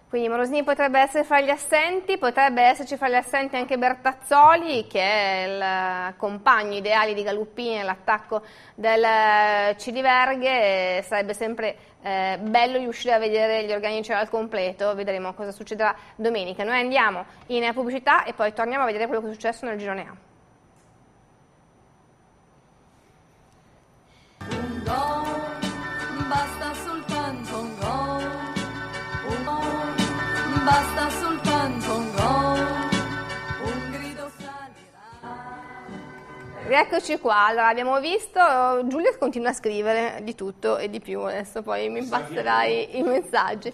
Quindi Morosini potrebbe essere fra gli assenti, potrebbe esserci fra gli assenti anche Bertazzoli, che è il compagno ideale di Galuppini nell'attacco del Ciliverghe. Sarebbe sempre eh, bello riuscire a vedere gli organici al completo, vedremo cosa succederà domenica. Noi andiamo in pubblicità e poi torniamo a vedere quello che è successo nel girone A. basta soltanto un gol, un basta soltanto un gol, un grido salirà. Rieccoci qua, allora abbiamo visto, Giulio continua a scrivere di tutto e di più, adesso poi mi passerai i messaggi.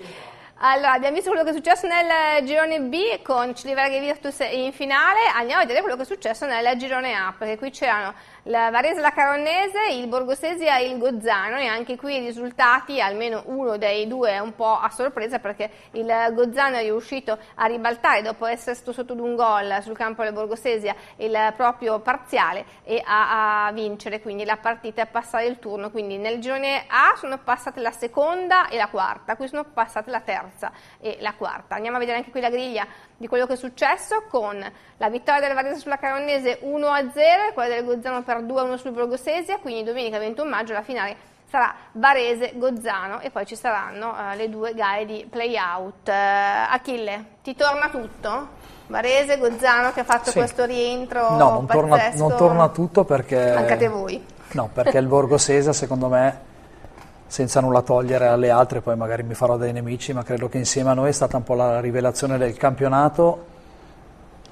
Allora, abbiamo visto quello che è successo nel girone B con Ciliverga e Virtus in finale, andiamo a vedere quello che è successo nel girone A, perché qui c'erano la Varese, la Caronnese, il Borgosesia e il Gozzano e anche qui i risultati, almeno uno dei due è un po' a sorpresa perché il Gozzano è riuscito a ribaltare dopo essere stato sotto di un gol sul campo del Borgosesia il proprio parziale e a, a vincere quindi la partita e a passare il turno, quindi nel girone A sono passate la seconda e la quarta, qui sono passate la terza e la quarta. Andiamo a vedere anche qui la griglia di quello che è successo con la vittoria del Varese sulla Caronnese 1-0 e quella del Gozzano per 2-1 sul Borgosesia, quindi domenica 21 maggio la finale sarà Varese-Gozzano e poi ci saranno uh, le due gare di play-out. Uh, Achille, ti torna tutto? Varese, Gozzano che ha fatto sì. questo rientro No, non torna, non torna, tutto perché... Mancate voi. No, perché il Borgosesia secondo me senza nulla togliere alle altre, poi magari mi farò dei nemici, ma credo che insieme a noi è stata un po' la rivelazione del campionato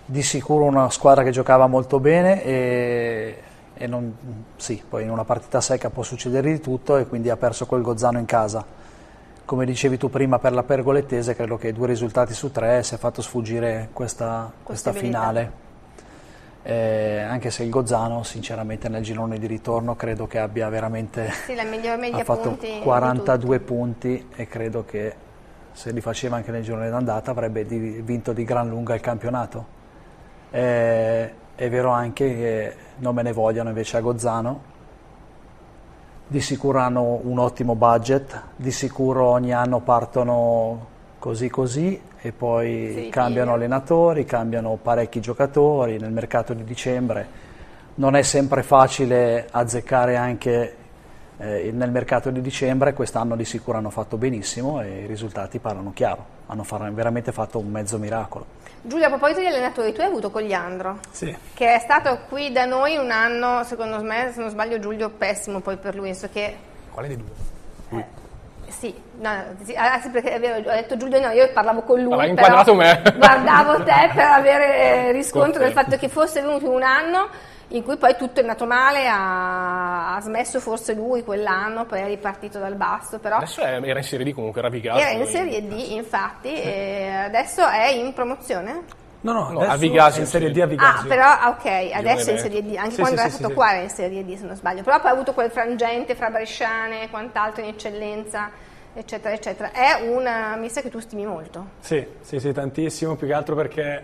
di sicuro una squadra che giocava molto bene e, e non, sì, poi in una partita secca può succedere di tutto e quindi ha perso quel Gozzano in casa. Come dicevi tu prima per la Pergolettese, credo che due risultati su tre si è fatto sfuggire questa, questa finale. Eh, anche se il Gozzano, sinceramente, nel girone di ritorno credo che abbia veramente Sì, ha fatto punti di 42 punti e credo che se li faceva anche nel girone d'andata avrebbe di- vinto di gran lunga il campionato. Eh, è vero anche che non me ne vogliano invece a Gozzano, di sicuro hanno un ottimo budget, di sicuro ogni anno partono così così e poi Sì, cambiano sì. allenatori, cambiano parecchi giocatori nel mercato di dicembre. Non è sempre facile azzeccare anche eh, nel mercato di dicembre, quest'anno di sicuro hanno fatto benissimo e i risultati parlano chiaro, hanno veramente fatto un mezzo miracolo. Giulia, a proposito degli allenatori, tu hai avuto Cogliandro, Sì. che è stato qui da noi un anno, secondo me, se non sbaglio Giulio, pessimo poi per lui, senso che Quale dei due? Sì, no, sì, ah, sì, perché è vero, ho detto Giulio, no, io parlavo con lui, però inquadrato me. guardavo te per avere eh, riscontro del fatto che fosse venuto un anno in cui poi tutto è andato male, ha, ha smesso forse lui quell'anno, poi è ripartito dal basso, però Adesso è- era in Serie D comunque, era Vigazzo. era in Serie D infatti e adesso è in promozione. No, no, No, adesso a Vigasio è in in Serie D Serie a Vigasio. Ah, però ah, ok, adesso è in. Serie D, anche Sì, quando sì, era sì, stato sì, qua era in Serie D se non sbaglio, però poi ha avuto quel frangente fra Bresciane e quant'altro in eccellenza, eccetera, eccetera. È una missa che tu stimi molto. Sì, sì, sì, tantissimo, più che altro perché eh,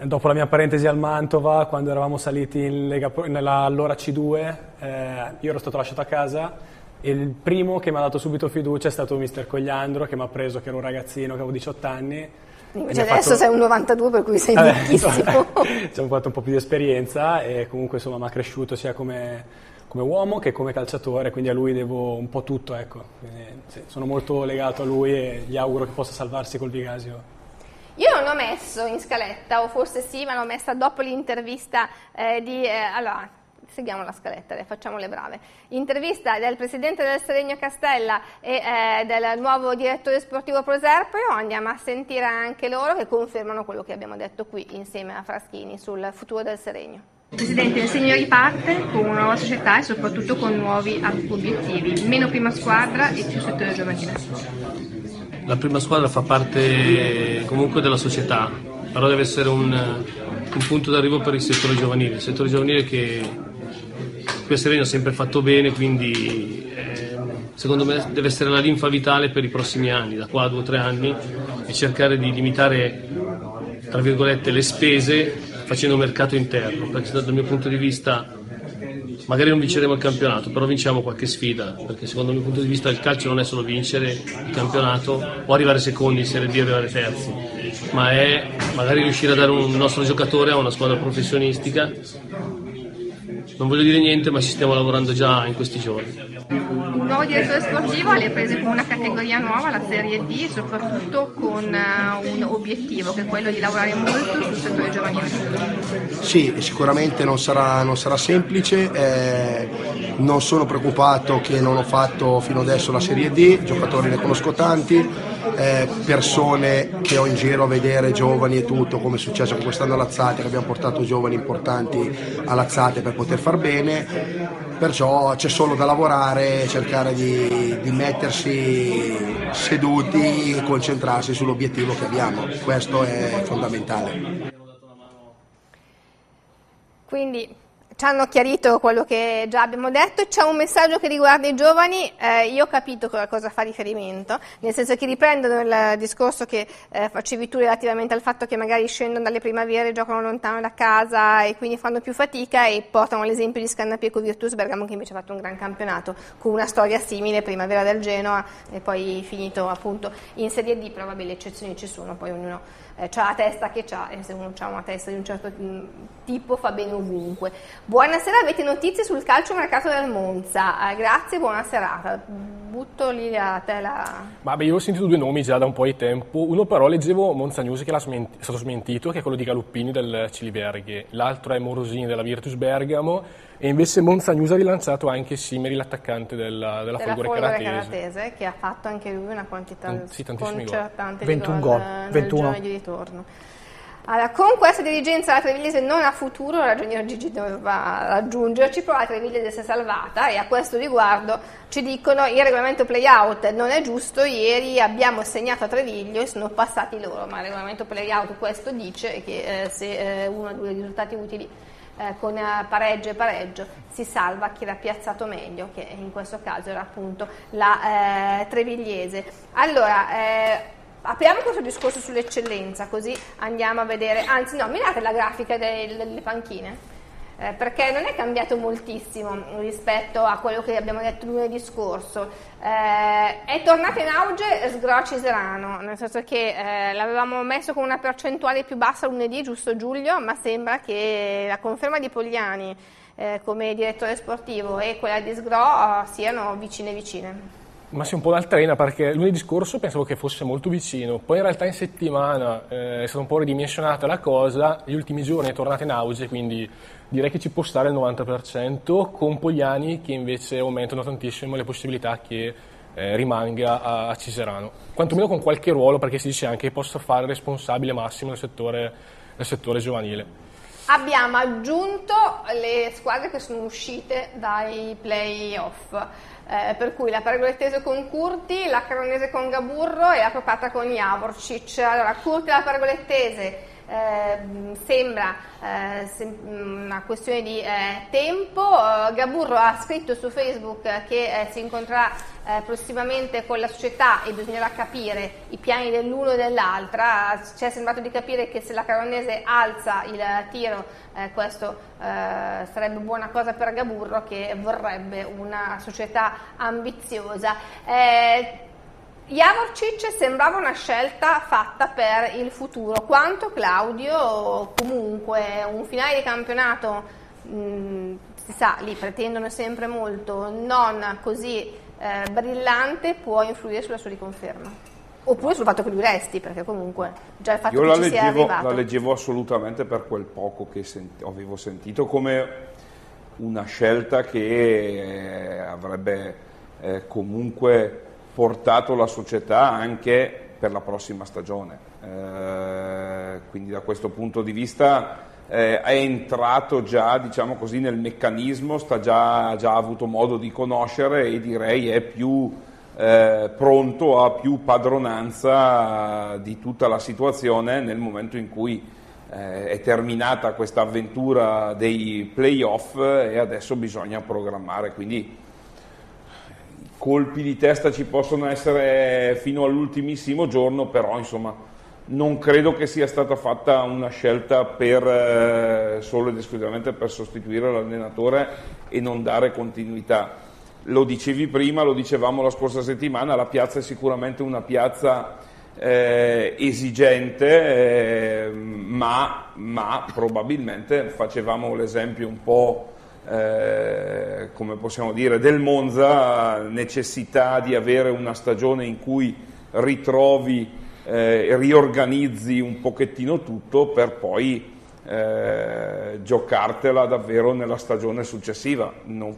dopo la mia parentesi al Mantova, quando eravamo saliti in Lega Pro- nella allora C2, eh, io ero stato lasciato a casa e il primo che mi ha dato subito fiducia è stato mister Cogliandro, che mi ha preso che ero un ragazzino, che avevo 18 anni. Ha adesso fatto- sei un 92 per cui sei Vabbè, vecchissimo. ci abbiamo fatto un po' più di esperienza e comunque insomma mi ha cresciuto sia come, come uomo che come calciatore, quindi a lui devo un po' tutto, ecco. Quindi, sì, sono molto legato a lui e gli auguro che possa salvarsi col Vigasio. Io non l'ho messo in scaletta, o forse sì, ma l'ho messa dopo l'intervista eh, di... eh, allora, seguiamo la scaletta, dai, facciamo le brave. Intervista del presidente del Seregno Castella e eh, del nuovo direttore sportivo Proserpio. Andiamo a sentire anche loro che confermano quello che abbiamo detto qui insieme a Fraschini sul futuro del Seregno. Presidente, il Segno riparte con una nuova società e soprattutto con nuovi obiettivi, meno prima squadra e più settore giovanile. La prima squadra fa parte comunque della società, però deve essere un, un punto d'arrivo per il settore giovanile. Il settore giovanile che qui a Serenio ha sempre fatto bene, quindi eh, secondo me deve essere la linfa vitale per i prossimi anni, da qua a due o tre anni, e cercare di limitare tra virgolette le spese facendo mercato interno, perché dal mio punto di vista magari non vinceremo il campionato, però vinciamo qualche sfida, perché secondo il mio punto di vista il calcio non è solo vincere il campionato o arrivare secondi in Serie o arrivare terzi, ma è magari riuscire a dare un nostro giocatore a una squadra professionistica. Non voglio dire niente, ma ci stiamo lavorando già in questi giorni. Un nuovo direttore sportivo alle prese con una categoria nuova, la Serie D, soprattutto con eh, un obiettivo che è quello di lavorare molto sul settore giovanile. Sì, sicuramente non sarà, non sarà semplice, eh, non sono preoccupato che non ho fatto fino adesso la Serie D, giocatori ne conosco tanti, eh, persone che ho in giro a vedere, giovani e tutto, come è successo con quest'anno a Lazzate, che abbiamo portato giovani importanti a Lazzate per poter far bene, perciò c'è solo da lavorare, cercare di, di mettersi seduti e concentrarsi sull'obiettivo che abbiamo, questo è fondamentale. Quindi ci hanno chiarito quello che già abbiamo detto, c'è un messaggio che riguarda i giovani, eh, io ho capito a cosa fa riferimento, nel senso che riprendono il discorso che eh, facevi tu relativamente al fatto che magari scendono dalle primavere, giocano lontano da casa e quindi fanno più fatica e portano l'esempio di Scannapieco Virtus Bergamo che invece ha fatto un gran campionato con una storia simile, primavera del Genoa e poi finito appunto in Serie D, però vabbè le eccezioni ci sono, poi ognuno eh, ha la testa che ha e se uno ha una testa di un certo mm, tipo fa bene ovunque. Buonasera, avete notizie sul calcio mercato del Monza? Eh, grazie, buona serata. Butto lì a te la... Vabbè, io ho sentito due nomi già da un po' di tempo. Uno però leggevo Monza News che è stato smentito, che è quello di Galuppini del Ciliberghi. L'altro è Morosini della Virtus Bergamo. E invece Monza News ha rilanciato anche Simeri, l'attaccante della, della della Folgore Caratese. Caratese, che ha fatto anche lui una quantità Tan- sì, tantissimi gol. sconcertante 21 di gol, gol nel 21. giorno di ritorno. Allora, con questa dirigenza la Trevigliese non ha futuro, la ragionier Gigi doveva raggiungerci, però la Trevigliese si è salvata e a questo riguardo ci dicono il regolamento playout non è giusto, ieri abbiamo segnato a Treviglio e sono passati loro, ma il regolamento playout questo dice che eh, se eh, uno ha due risultati utili eh, con eh, pareggio e pareggio si salva chi era piazzato meglio, che in questo caso era appunto la eh, Trevigliese. Allora, eh, Apriamo questo discorso sull'eccellenza, così andiamo a vedere, anzi no, mirate la grafica delle, delle panchine, eh, perché non è cambiato moltissimo rispetto a quello che abbiamo detto lunedì scorso. Eh, è tornato in auge Sgroci Serano, nel senso che eh, l'avevamo messo con una percentuale più bassa lunedì, giusto Giulio, ma sembra che la conferma di Pogliani eh, come direttore sportivo e quella di Sgro siano vicine vicine. Ma sì, un po' un'altrena perché lunedì scorso pensavo che fosse molto vicino, poi in realtà in settimana eh, è stata un po' ridimensionata la cosa, gli ultimi giorni è tornata in auge, quindi direi che ci può stare il 90%, con Pogliani che invece aumentano tantissimo le possibilità che eh, rimanga a, a Ciserano, quantomeno con qualche ruolo perché si dice anche che possa fare responsabile massimo nel settore, nel settore giovanile. Abbiamo aggiunto le squadre che sono uscite dai play-off eh, per cui la Pergolettese con Curti, la Caronese con Gaburro e la Propata con Javorcic. Allora, Curti e la Pergolettese sembra eh, sem- una questione di eh, tempo. Uh, Gaburro ha scritto su Facebook che eh, si incontrerà eh, prossimamente con la società e bisognerà capire i piani dell'uno e dell'altra. Ci è sembrato di capire che se la Caronese alza il tiro, eh, questo sarebbe buona cosa per Gaburro che vorrebbe una società ambiziosa. Javorcic sembrava una scelta fatta per il futuro, quanto Claudio comunque un finale di campionato, mh, si sa, lì pretendono sempre molto, non così eh, brillante può influire sulla sua riconferma. Oppure sul fatto che lui resti, perché comunque già il fatto Io che ci sia leggevo, arrivato. la leggevo assolutamente per quel poco che sent- avevo sentito come una scelta che eh, avrebbe eh, comunque portato la società anche per la prossima stagione. Eh, quindi da questo punto di vista eh, è entrato già diciamo così, nel meccanismo, sta già, già avuto modo di conoscere e direi è più eh, pronto a più padronanza di tutta la situazione nel momento in cui è terminata questa avventura dei playoff e adesso bisogna programmare. Quindi colpi di testa ci possono essere fino all'ultimissimo giorno, però insomma non credo che sia stata fatta una scelta per, eh, solo ed esclusivamente per sostituire l'allenatore e non dare continuità. Lo dicevi prima, lo dicevamo la scorsa settimana, la piazza è sicuramente una piazza eh, esigente, eh, ma, ma probabilmente facevamo l'esempio un po' eh, come possiamo dire, del Monza, necessità di avere una stagione in cui ritrovi, eh, riorganizzi un pochettino tutto per poi eh, giocartela davvero nella stagione successiva. Non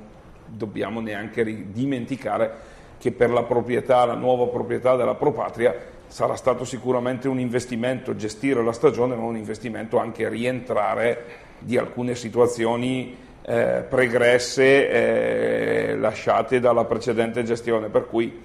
dobbiamo neanche dimenticare che per la proprietà, la nuova proprietà della Propatria sarà stato sicuramente un investimento gestire la stagione, ma un investimento anche rientrare di alcune situazioni eh, pregresse eh, lasciate dalla precedente gestione, per cui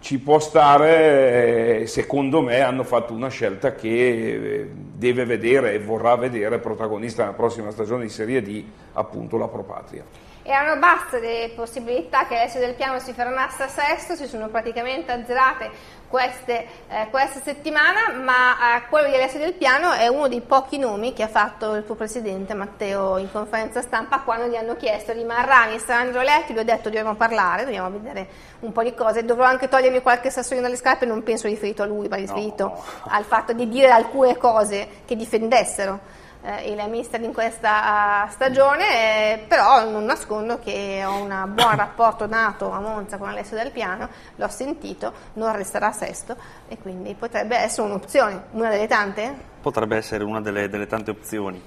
ci può stare, eh, secondo me hanno fatto una scelta che eh, deve vedere e vorrà vedere protagonista nella prossima stagione di Serie D appunto la Propatria. Erano basse le possibilità che Alessio Del Piano si fermasse a sesto, si sono praticamente azzerate queste, eh, questa settimana, ma eh, quello di Alessio Del Piano è uno dei pochi nomi che ha fatto il tuo presidente Matteo in conferenza stampa quando gli hanno chiesto rimarrà Alessandro Letti, gli ho detto dobbiamo parlare, dobbiamo vedere un po' di cose, dovrò anche togliermi qualche sassolino dalle scarpe, non penso riferito a lui, ma riferito no. al fatto di dire alcune cose che difendessero eh, il mister in questa uh, stagione, eh, però non nascondo che ho un buon rapporto nato a Monza con Alessio Del Piano, l'ho sentito, non resterà sesto e quindi potrebbe essere un'opzione, una delle tante? Potrebbe essere una delle, delle tante opzioni.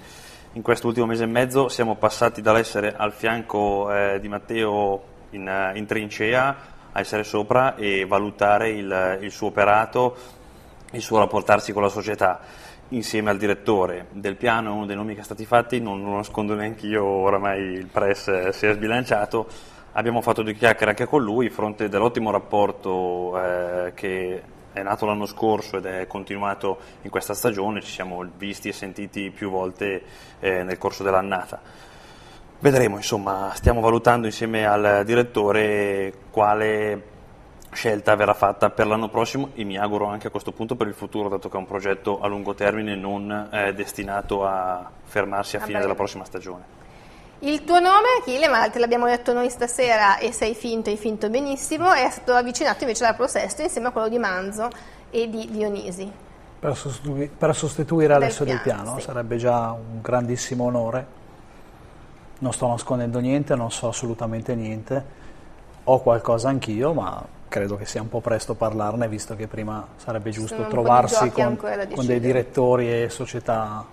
In quest'ultimo mese e mezzo siamo passati dall'essere al fianco eh, di Matteo in, in, trincea a essere sopra e valutare il, il suo operato, il suo rapportarsi con la società insieme al direttore del piano, uno dei nomi che è stati fatti, non lo nascondo neanche io, oramai il press si è sbilanciato, abbiamo fatto due chiacchiere anche con lui, fronte dell'ottimo rapporto eh, che è nato l'anno scorso ed è continuato in questa stagione, ci siamo visti e sentiti più volte eh, nel corso dell'annata. Vedremo, insomma, stiamo valutando insieme al direttore quale scelta verrà fatta per l'anno prossimo e mi auguro anche a questo punto per il futuro, dato che è un progetto a lungo termine non eh, destinato a fermarsi a fine della prossima stagione. Il tuo nome, Achille, ma te l'abbiamo detto noi stasera e sei finto, hai finto benissimo, è stato avvicinato invece da Prosesto insieme a quello di Manzo e di Dionisi. Per, sostitu- per sostituire Alessio Del Piano, Piano, sì. sarebbe già un grandissimo onore. Non sto nascondendo niente, non so assolutamente niente. Ho qualcosa anch'io, ma credo che sia un po' presto parlarne, visto che prima sarebbe giusto Sono trovarsi con, con dei direttori e società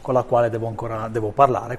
con la quale devo ancora devo parlare.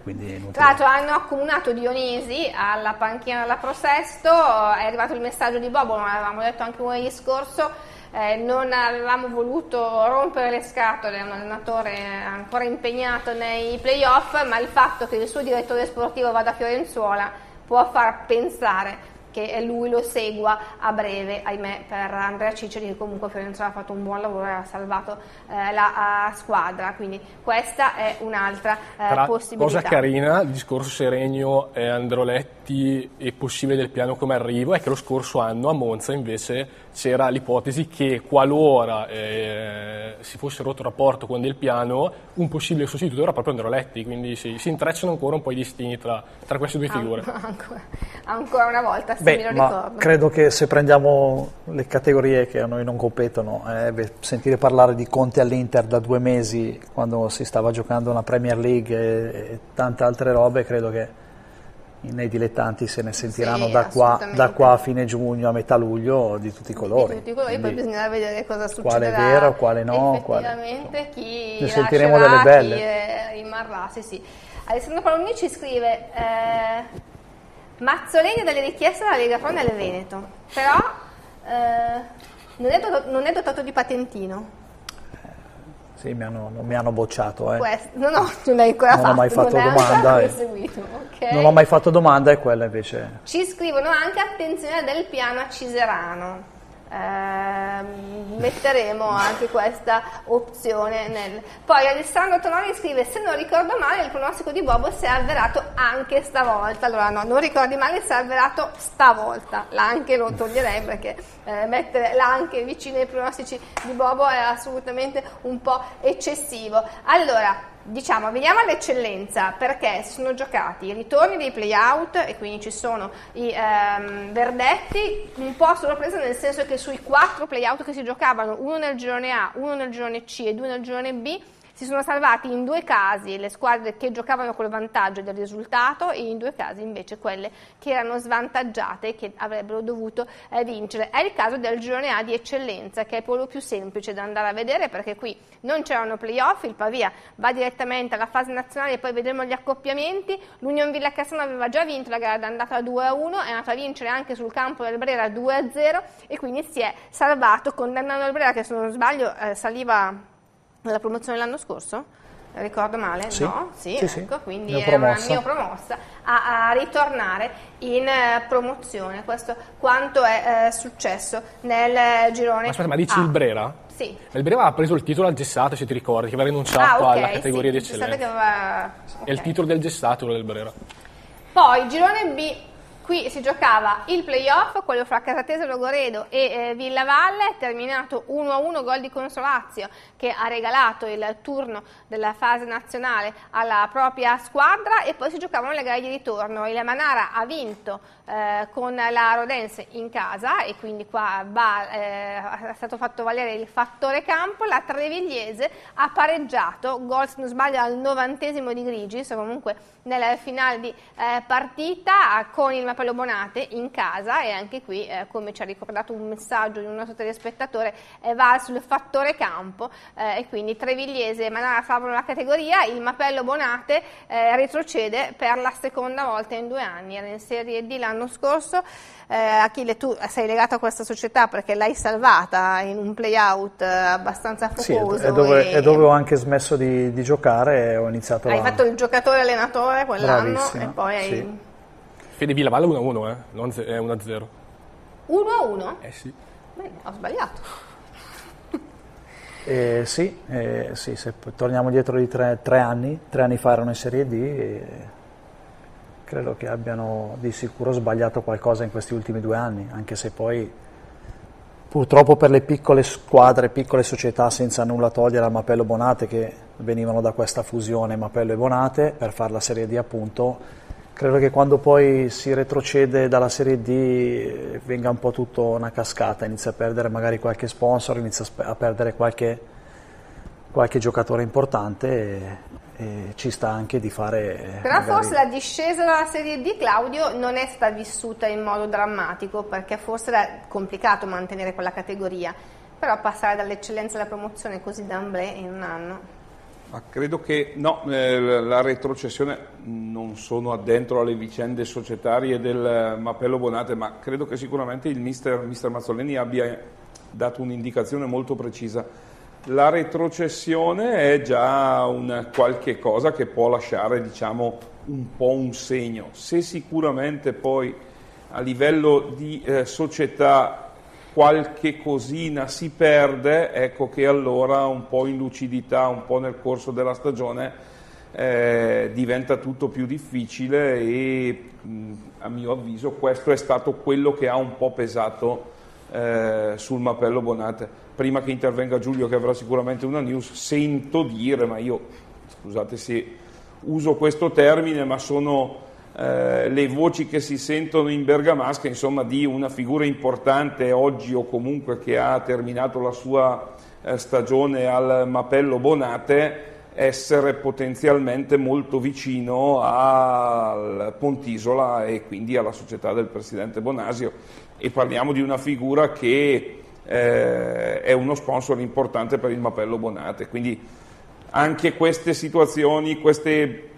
Tra l'altro hanno accomunato Dionisi alla panchina della Prosesto, è arrivato il messaggio di Bobo, lo avevamo detto anche lunedì scorso, eh, non avevamo voluto rompere le scatole, è un allenatore ancora impegnato nei playoff, ma il fatto che il suo direttore sportivo vada a Fiorenzuola può far pensare che lui lo segua a breve, ahimè, per Andrea Ciceri che comunque Fiorenzuola ha fatto un buon lavoro e ha salvato eh, la eh, squadra, quindi questa è un'altra eh, Tra possibilità. cosa carina, il discorso Serenio e Androletti e possibile del piano come arrivo è che lo scorso anno a Monza invece c'era l'ipotesi che qualora eh, si fosse rotto il rapporto con Del Piano un possibile sostituto era proprio Androletti, quindi si, si intrecciano ancora un po' i destini tra, tra queste due figure. ancora, ancora una volta, se me Beh, lo ma ricordo. credo che se prendiamo le categorie che a noi non competono, eh, sentire parlare di Conte all'Inter da due mesi quando si stava giocando una Premier League e, e tante altre robe, credo che nei dilettanti se ne sentiranno Sì, da, qua, da qua a fine giugno, a metà luglio, di tutti i colori. Di tutti i colori, poi bisognerà vedere cosa succederà. quale è vero, quale no, quale- Effettivamente chi Ne sentiremo delle belle. chi eh, rimarrà, sì sì. Alessandro Palomini ci scrive eh, Mazzoleni delle richieste dalla Lega Pro nel Veneto, però eh, non, è dotato, non è dotato di patentino. Sì, mi hanno, non mi hanno bocciato. eh. Questo, no, no, non l'hai ancora Non ho fatto, mai fatto non domanda, eh. proseguito, ok. Non ho mai fatto domanda e quella invece... Ci scrivono anche attenzione del piano a Ciserano. Ehm, metteremo anche questa opzione nel... Poi Alessandro Tonoli scrive se non ricordo male il pronostico di Bobo si è avverato anche stavolta. Allora no, non ricordi male si è avverato stavolta. L'anche lo toglierei perché eh, mettere l'anche vicino ai pronostici di Bobo è assolutamente un po' eccessivo. Allora Diciamo, veniamo all'eccellenza perché sono giocati i ritorni dei play-out e quindi ci sono i ehm, verdetti un po' sorpresa nel senso che sui quattro play-out che si giocavano, uno nel girone A, uno nel girone C e due nel girone B, si sono salvati in due casi le squadre che giocavano col vantaggio del risultato e in due casi invece quelle che erano svantaggiate e che avrebbero dovuto eh, vincere. È il caso del girone A di eccellenza che è quello più semplice da andare a vedere perché qui non c'erano playoff, il Pavia va direttamente alla fase nazionale e poi vedremo gli accoppiamenti. L'Union Villa Cassano aveva già vinto la gara d'andata 2-1, è andato a vincere anche sul campo del Brera 2-0 e quindi si è salvato condannando il Brera che se non sbaglio eh, saliva alla promozione l'anno scorso? Ricordo male? Sì. No? Sì, Sì, sì. ecco, quindi Neo è una promossa. mia promossa a, a ritornare in eh, promozione. Questo quanto è eh, successo nel girone Ma aspetta, ma dici A. il Brera? Sì. Il Brera ha preso il titolo al Gessato, se ti ricordi, che aveva Ah, rinunciato ok, alla categoria sì, di eccellenza. aveva- È il titolo del Gessato, quello del Brera. Poi girone B, qui si giocava il playoff, quello fra Casatese Logoredo e eh, Villavalle, è terminato 1-1 gol di Consolazio che ha regalato il turno della fase nazionale alla propria squadra. E poi si giocavano le gare di ritorno. Il Manara ha vinto eh, con la Rodense in casa. E quindi qua va, eh, è stato fatto valere il fattore campo, la Trevigliese ha pareggiato, gol se non sbaglio al novantesimo di Grigis, comunque nel finale di eh, partita con il Mapello Bonate in casa e anche qui, eh, come ci ha ricordato un messaggio di un nostro telespettatore, eh, va sul fattore campo eh, e quindi Trevigliese e Manara salvano la categoria, il Mapello Bonate eh, retrocede per la seconda volta in due anni, era in Serie D l'anno scorso. Eh, Achille, tu sei legato a questa società perché l'hai salvata in un play-out eh, abbastanza Sì, focoso. è dove, e- è dove ho anche smesso di, di giocare e ho iniziato Hai a... fatto il giocatore-allenatore quell'anno Bravissima, e poi hai... sì. Fede Villavalle 1-1, eh? non ze- è 1-0. 1 a 1? Eh sì. Bene, ho sbagliato. Eh, sì, eh, sì, se torniamo dietro di tre, tre anni, tre anni fa erano in Serie D e credo che abbiano di sicuro sbagliato qualcosa in questi ultimi due anni, anche se poi purtroppo per le piccole squadre, piccole società senza nulla togliere al Mapello Bonate che venivano da questa fusione Mapello e Bonate per fare la Serie D appunto, credo che quando poi si retrocede dalla Serie D venga un po' tutto una cascata, inizia a perdere magari qualche sponsor, inizia a perdere qualche, qualche giocatore importante e, e ci sta anche di fare... Però magari- forse la discesa dalla Serie D, Claudio, non è stata vissuta in modo drammatico perché forse era complicato mantenere quella categoria, però passare dall'eccellenza alla promozione così d'amblè in un anno. Ma credo che no, eh, la retrocessione non sono addentro alle vicende societarie del Mapello Bonate, ma credo che sicuramente il mister, mister Mazzoleni abbia dato un'indicazione molto precisa. La retrocessione è già un qualche cosa che può lasciare diciamo, un po' un segno. Se sicuramente poi a livello di eh, società qualche cosina si perde, ecco che allora un po' in lucidità, un po' nel corso della stagione eh, diventa tutto più difficile e mh, a mio avviso questo è stato quello che ha un po' pesato eh, sul Mapello Bonate. Prima che intervenga Giulio che avrà sicuramente una news, sento dire, ma io scusate se uso questo termine, ma sono eh, le voci che si sentono in Bergamasca, insomma, di una figura importante oggi o comunque che ha terminato la sua eh, stagione al Mapello Bonate, essere potenzialmente molto vicino al Pontisola e quindi alla società del presidente Bonasio. E parliamo di una figura che eh, è uno sponsor importante per il Mapello Bonate. Quindi anche queste situazioni, queste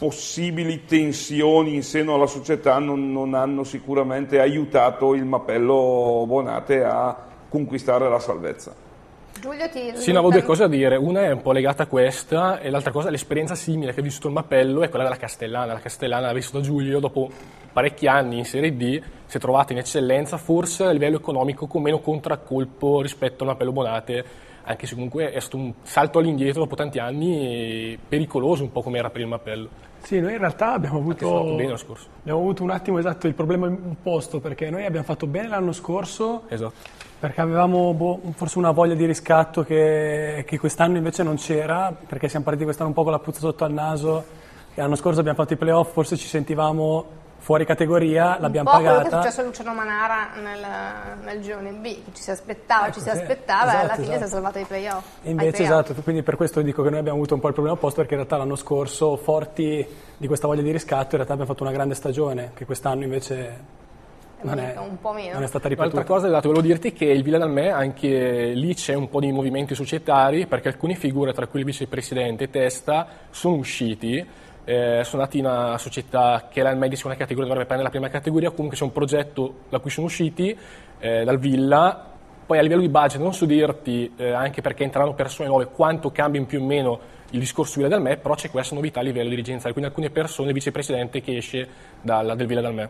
possibili tensioni in seno alla società non, non hanno sicuramente aiutato il Mapello Bonate a conquistare la salvezza. Giulio ti Sì, no, avevo due cose da dire. Una è un po' legata a questa e l'altra cosa, l'esperienza simile che ha vissuto il Mappello è quella della Castellana. La Castellana l'ha vissuta Giulio dopo parecchi anni in Serie D, si è trovata in eccellenza, forse a livello economico con meno contraccolpo rispetto al Mappello Bonate, anche se comunque è stato un salto all'indietro dopo tanti anni, pericoloso un po' come era per il Mappello. Sì, noi in realtà abbiamo avuto, abbiamo avuto un attimo esatto il problema opposto perché noi abbiamo fatto bene l'anno scorso Esatto. perché avevamo boh, forse una voglia di riscatto che, che quest'anno invece non c'era perché siamo partiti quest'anno un po' con la puzza sotto al naso e l'anno scorso abbiamo fatto i playoff, forse ci sentivamo fuori categoria, l'abbiamo un po' quello che è pagata. successo a Luciano Manara nel, nel girone B, che ci si aspettava, ci si sì, aspettava e alla esatto, fine si è esatto. salvato ai playoff. E invece playoff. esatto, quindi per questo dico che noi abbiamo avuto un po' il problema opposto perché in realtà l'anno scorso, forti di questa voglia di riscatto, in realtà abbiamo fatto una grande stagione, che quest'anno invece non è, un po' meno. non è stata ripetuta. L'altra cosa, esatto, volevo dirti che il Villa Dalmè, anche lì c'è un po' di movimenti societari, perché alcune figure, tra cui il vicepresidente e Testa, sono usciti, eh, sono nati in una società che era il di seconda categoria, dovrebbe prendere la prima categoria, comunque c'è un progetto da cui sono usciti eh, dal Villa, poi a livello di budget non so dirti, eh, anche perché entreranno persone nuove, quanto cambia in più o meno il discorso Villa Dalmè, però c'è questa novità a livello dirigenziale, quindi alcune persone, il vicepresidente che esce dal, del Villa Dalmè.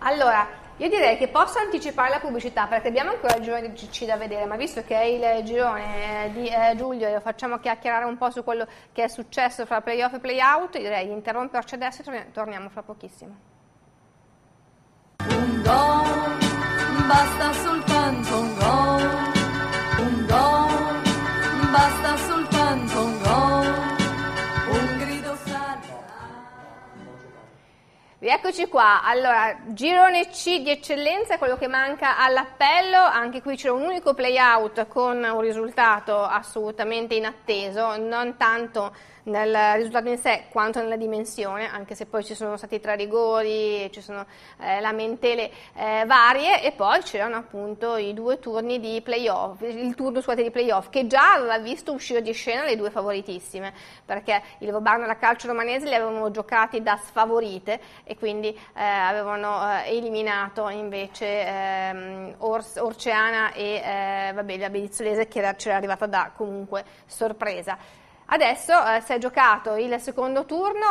Allora, io direi che posso anticipare la pubblicità perché abbiamo ancora il girone di GC da vedere, ma visto che è il girone di eh, Giulio e lo facciamo chiacchierare un po' su quello che è successo fra playoff e playout, direi di interromperci adesso e torni- torniamo fra pochissimo. Un gol, basta soltanto un Rieccoci Eccoci qua, allora, girone C di eccellenza quello che manca all'appello, anche qui c'è un unico play-out con un risultato assolutamente inatteso, non tanto nel risultato in sé quanto nella dimensione, anche se poi ci sono stati tre rigori, ci sono eh, lamentele eh, varie e poi c'erano appunto i due turni di playoff, il turno scusate, di playoff che già aveva visto uscire di scena le due favoritissime, perché il Vobarno e la calcio romanese li avevano giocati da sfavorite e quindi eh, avevano eh, eliminato invece ehm, Ors- Orceana e eh, vabbè, la Bedizzolese che era, c'era arrivata da comunque sorpresa. Adesso eh, si è giocato il secondo turno,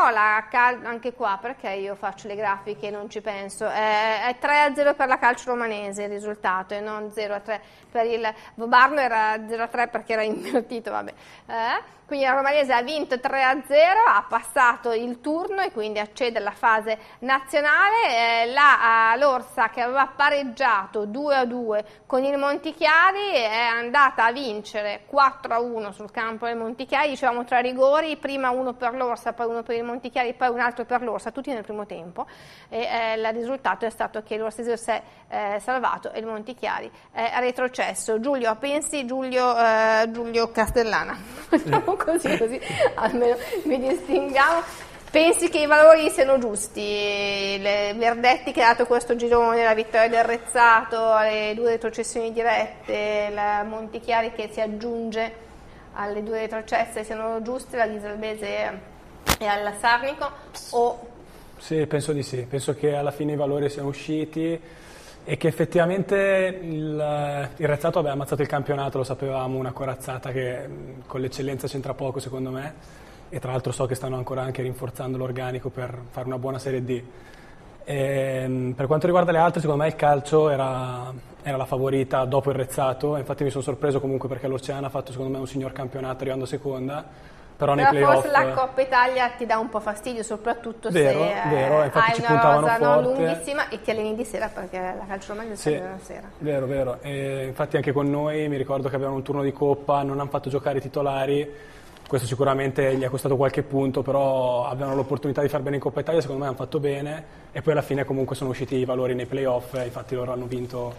cal- anche qua perché io faccio le grafiche e non ci penso, eh, è 3-0 per la calcio romanese il risultato e non 0-3 per il Vobarno, era 0-3 perché era invertito, vabbè. Eh? Quindi la Romanese ha vinto 3-0, ha passato il turno e quindi accede alla fase nazionale. Eh, la, eh, L'Orsa che aveva pareggiato 2-2 con il Montichiari è andata a vincere 4-1 sul campo del Montichiari, dicevamo tre rigori, prima uno per l'Orsa, poi uno per il Montichiari, poi un altro per l'Orsa, tutti nel primo tempo. E, eh, il risultato è stato che l'Orsesio si è eh, salvato e il Montichiari è retrocesso. Giulio, pensi Giulio, eh, Giulio Castellana? Così, così almeno mi distinguiamo. Pensi che i valori siano giusti? Le Verdetti che ha dato questo girone, la vittoria del Rezzato, le due retrocessioni dirette, la Montichiari che si aggiunge alle due retrocesse siano giuste, la Ghisalbese e alla Sarnico? O... Sì, penso di sì, penso che alla fine i valori siano usciti e che effettivamente il, il Rezzato aveva ammazzato il campionato, lo sapevamo, una corazzata che con l'eccellenza c'entra poco secondo me. E tra l'altro so che stanno ancora anche rinforzando l'organico per fare una buona Serie D. E, per quanto riguarda le altre, secondo me il calcio era, era la favorita dopo il Rezzato, infatti mi sono sorpreso comunque perché l'Oceana ha fatto secondo me un signor campionato arrivando seconda, però, nei Però forse la Coppa Italia ti dà un po' fastidio, soprattutto Vero, se vero, hai una rosa forte. lunghissima e ti alleni di sera perché la calcio romanese Sì, sì. la sera. vero, vero. E infatti anche con noi mi ricordo che avevano un turno di coppa, non hanno fatto giocare i titolari, questo sicuramente gli ha costato qualche punto, però avevano l'opportunità di far bene in Coppa Italia, secondo me hanno fatto bene e poi alla fine comunque sono usciti i valori nei playoff, infatti loro hanno vinto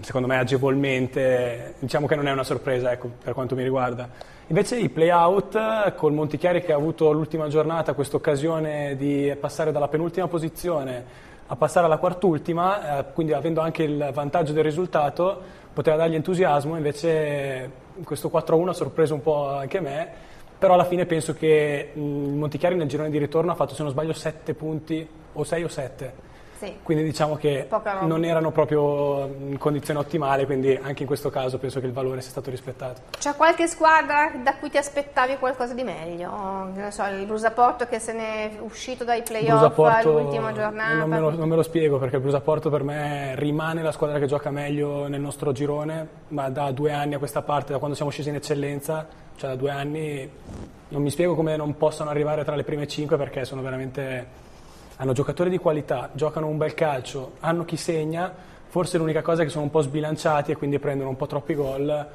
secondo me agevolmente, diciamo che non è una sorpresa ecco, per quanto mi riguarda. Invece i play-out col Montichiari che ha avuto l'ultima giornata questa occasione di passare dalla penultima posizione a passare alla quartultima, eh, quindi avendo anche il vantaggio del risultato, poteva dargli entusiasmo, invece questo 4-1 ha sorpreso un po' anche me, però alla fine penso che mh, il Montichiari nel girone di ritorno ha fatto se non sbaglio 7 punti, o 6 o 7. Sì. Quindi diciamo che non erano proprio in condizione ottimale, quindi anche in questo caso penso che il valore sia stato rispettato. C'è qualche squadra da cui ti aspettavi qualcosa di meglio? Non so, il Brusaporto che se ne è uscito dai playoff all'ultima giornata. non me, lo, non me lo spiego perché il Brusaporto per me rimane la squadra che gioca meglio nel nostro girone, ma da due anni a questa parte, da quando siamo scesi in eccellenza, cioè da due anni, non mi spiego come non possano arrivare tra le prime cinque perché sono veramente hanno giocatori di qualità, giocano un bel calcio, hanno chi segna, forse l'unica cosa è che sono un po' sbilanciati e quindi prendono un po' troppi gol,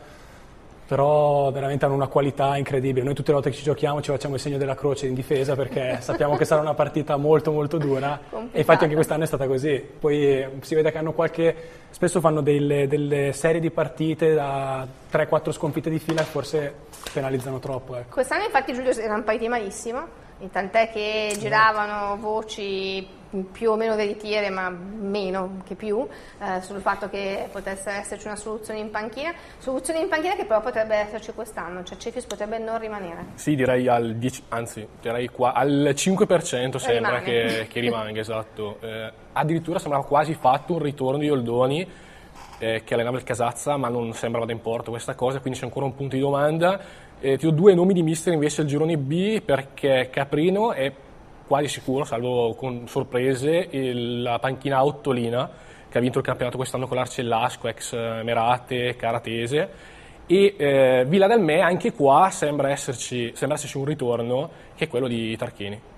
però veramente hanno una qualità incredibile. Noi tutte le volte che ci giochiamo ci facciamo il segno della croce in difesa perché sappiamo che sarà una partita molto molto dura e infatti anche quest'anno è stata così. Poi eh, si vede che hanno qualche, spesso fanno delle, delle serie di partite da 3-4 sconfitte di fila e forse penalizzano troppo. Ecco. Quest'anno infatti Giulio era un partito malissimo, tant'è che giravano voci più o meno veritiere, ma meno che più, eh, sul fatto che potesse esserci una soluzione in panchina, soluzione in panchina che però potrebbe esserci quest'anno, cioè Cefius potrebbe non rimanere. Sì, direi al 10, anzi, direi qua, al 5% sembra Rimane. che, che rimanga, esatto. Eh, addirittura sembrava quasi fatto un ritorno di Oldoni eh, che allenava il Casazza, ma non sembra vada in porto questa cosa, quindi c'è ancora un punto di domanda. Eh, ti do due nomi di mister invece al girone B perché Caprino è quasi sicuro, salvo con sorprese, il- la panchina Ottolina che ha vinto il campionato quest'anno con l'Arcellasco, ex eh, Merate, Caratese e eh, Villa del Me anche qua sembra esserci, sembra esserci un ritorno che è quello di Tarchini.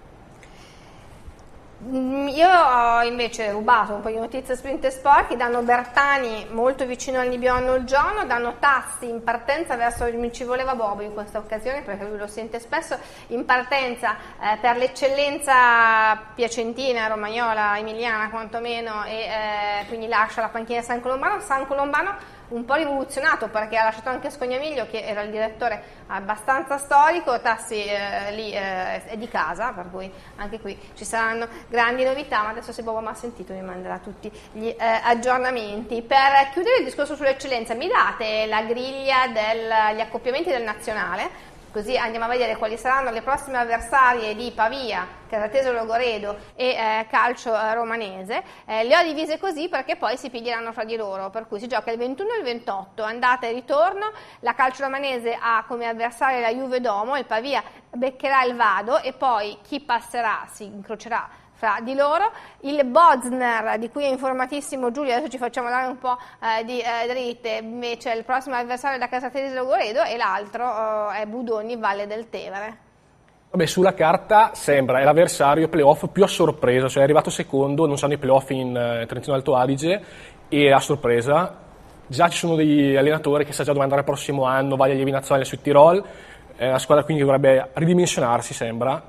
Mm, Io ho invece rubato un po' di notizie sprint sport che danno Bertani molto vicino al Nibionno il giorno, danno Tassi in partenza verso mi ci voleva Bobo in questa occasione perché lui lo sente spesso in partenza eh, per l'eccellenza piacentina, romagnola, emiliana quantomeno e eh, quindi lascia la panchina San Colombano. San Colombano un po' rivoluzionato perché ha lasciato anche Scognamiglio che era il direttore abbastanza storico, Tassi eh, lì eh, è di casa, per cui anche qui ci saranno grandi novità, ma adesso se Bobo mi ha sentito mi manderà tutti gli eh, aggiornamenti. Per chiudere il discorso sull'eccellenza, mi date la griglia degli accoppiamenti del nazionale? Così andiamo a vedere quali saranno le prossime avversarie di Pavia, Caratese Logoredo e eh, Calcio eh, Romanese. Eh, le ho divise così perché poi si piglieranno fra di loro, per cui si gioca il 21 e il 28, andata e ritorno. La Calcio Romanese ha come avversaria la Juve Domo, il Pavia beccherà il Vado e poi chi passerà si incrocerà fra di loro. Il Bosner, di cui è informatissimo Giulio, adesso ci facciamo dare un po' eh, di eh, dritte, invece il prossimo avversario è la Casatesi Logoredo e l'altro eh, è Budoni, Valle del Tevere. Vabbè, sulla carta sembra è l'avversario playoff più a sorpresa, cioè è arrivato secondo, non sanno i playoff in eh, Trentino Alto Adige e a sorpresa già ci sono degli allenatori che sa già dove andare il prossimo anno, va agli allievi nazionali sul Tirol, è una squadra quindi dovrebbe ridimensionarsi sembra,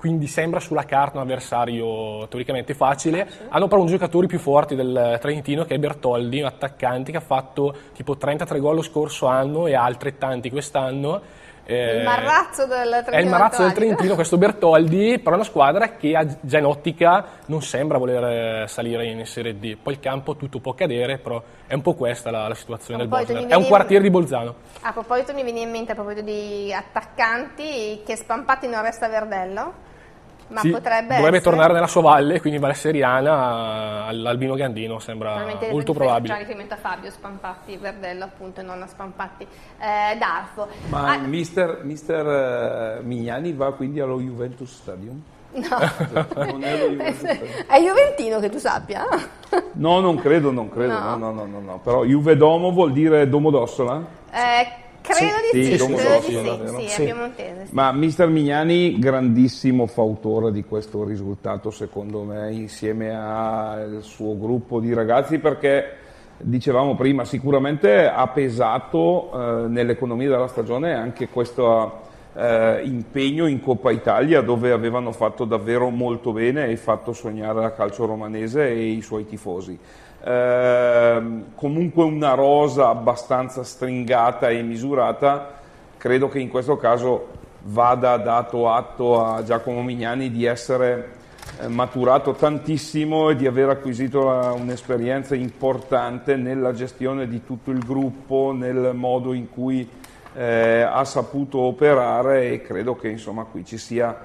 quindi sembra sulla carta un avversario teoricamente facile. Hanno però un giocatore più forti del Trentino che è Bertoldi, un attaccante che ha fatto tipo 33 gol lo scorso anno e altrettanti quest'anno. Eh, il marrazzo del Trentino. È il marrazzo del. Trentino, questo Bertoldi, però è una squadra che già in ottica non sembra voler eh, salire in Serie D. Poi il campo tutto può cadere, però è un po' questa la, la situazione del Bosnia. mi È un quartiere di Bolzano. A proposito mi viene in mente a proposito di attaccanti che Spampati non resta Verdello, ma Sì, potrebbe dovrebbe essere tornare nella sua valle, quindi Valle Seriana, all'Albino Gandino, sembra molto probabile. riferimento a Fabio Spampatti Verdello appunto e non a Spampatti eh, Darfo. Ma Ah, mister, mister, eh, Mignani va quindi allo Juventus Stadium? no. Non è Juventus. È Juventino che tu sappia? No, non credo, non credo, No. no, no, no, no, no. Però Juve Domo vuol dire Domodossola? Eh, credo di sì, Sì, credo di sì, sì, è piemontese. Ma mister Mignani, grandissimo fautore di questo risultato, secondo me, insieme al suo gruppo di ragazzi, perché dicevamo prima, sicuramente ha pesato eh, nell'economia della stagione anche questo eh, impegno in Coppa Italia, dove avevano fatto davvero molto bene e fatto sognare la calcio romanese e i suoi tifosi. Ehm, comunque una rosa abbastanza stringata e misurata, credo che in questo caso vada dato atto a Giacomo Mignani di essere eh, maturato tantissimo e di aver acquisito un'esperienza importante nella gestione di tutto il gruppo, nel modo in cui eh, ha saputo operare e credo che insomma qui ci sia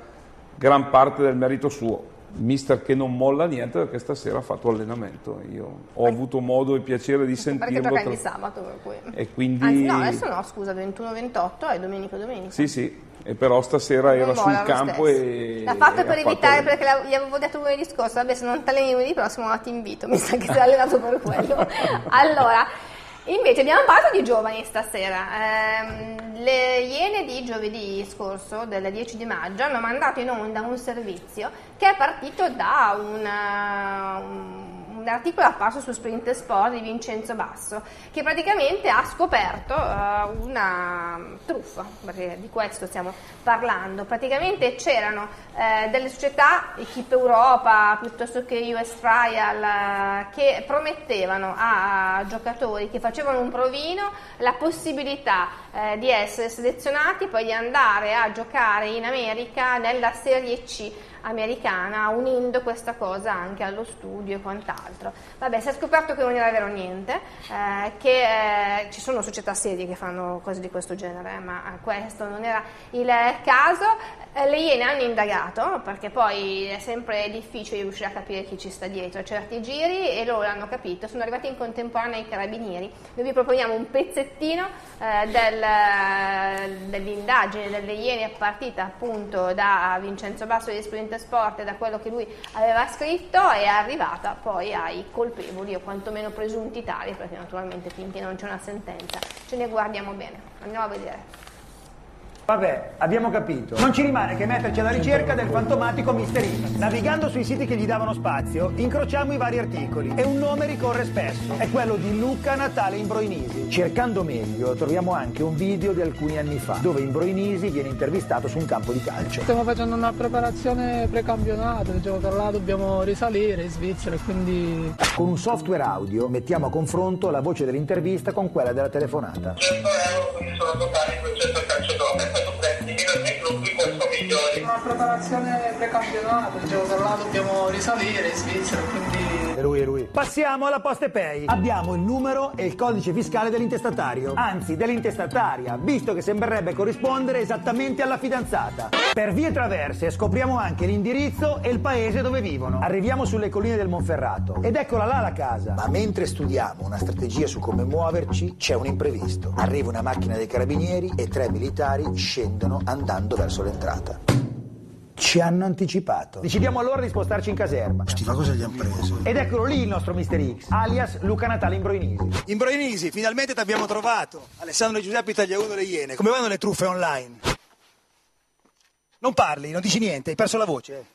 gran parte del merito suo. Mister che non molla niente perché stasera ha fatto allenamento. Io ho avuto modo e piacere di Perché sentirlo. gioca tra- di sabato per cui. E quindi... Anzi no, adesso no, scusa, 21-28 è domenica domenica. Sì, sì, e però stasera Non era sul campo e... L'ha fatto per fatto evitare, allenamento. perché la- gli avevo detto lunedì scorso, vabbè se non ti alleni lunedì prossimo ti invito, mi sa che si è allenato per quello. allora, invece abbiamo parlato di giovani stasera. Ehm, le Iene di giovedì scorso, del 10 di maggio, hanno mandato in onda un servizio che è partito da una- un un articolo apparso su Sprint Sport di Vincenzo Basso che praticamente ha scoperto eh, una truffa, perché di questo stiamo parlando. Praticamente c'erano eh, delle società, Equipe Europa piuttosto che US Trial, eh, che promettevano a, giocatori che facevano un provino la possibilità di essere selezionati, poi di andare a giocare in America nella Serie C americana unendo questa cosa anche allo studio e quant'altro. Vabbè, si è scoperto che non era vero niente, eh, che eh, ci sono società serie che fanno cose di questo genere, eh, ma eh, questo non era il caso. Eh, le Iene hanno indagato perché poi è sempre difficile riuscire a capire chi ci sta dietro a certi giri e loro l'hanno capito, sono arrivati in contemporanea ai carabinieri. Noi vi proponiamo un pezzettino eh, del- dell'indagine delle Iene partita appunto da Vincenzo Basso di Sprint Sport e da quello che lui aveva scritto è arrivata poi ai colpevoli o quantomeno presunti tali perché naturalmente finché non c'è una sentenza ce ne guardiamo bene. Andiamo a vedere. Vabbè, abbiamo capito. Non ci rimane che metterci alla ricerca del fantomatico Mr. X. Navigando sui siti che gli davano spazio, incrociamo i vari articoli e un nome ricorre spesso. È quello di Luca Natale Imbroinisi. Cercando meglio, troviamo anche un video di alcuni anni fa, dove Imbroinisi viene intervistato su un campo di calcio. Stiamo facendo una preparazione precampionato, diciamo da là dobbiamo risalire in Svizzera, quindi Con un software audio mettiamo a confronto la voce dell'intervista con quella della telefonata. Una preparazione precampionato, diciamo da là dobbiamo risalire in Svizzera, quindi È lui, è lui. Passiamo alla Poste Pay. Abbiamo il numero e il codice fiscale dell'intestatario. Anzi, dell'intestataria, visto che sembrerebbe corrispondere esattamente alla fidanzata. Per vie traverse scopriamo anche l'indirizzo e il paese dove vivono. Arriviamo sulle colline del Monferrato. Ed eccola là la casa. Ma mentre studiamo una strategia su come muoverci, c'è un imprevisto. Arriva una macchina dei carabinieri e tre militari scendono andando verso l'entrata. Ci hanno anticipato. Decidiamo allora di spostarci in caserma. Sti, ma cosa gli hanno preso? Ed eccolo lì il nostro Mr. X, alias Luca Natale Imbroinisi. Imbroinisi, finalmente ti abbiamo trovato. Alessandro e Giuseppe Tagliauno le Iene. Come vanno le truffe online? Non parli, non dici niente, hai perso la voce.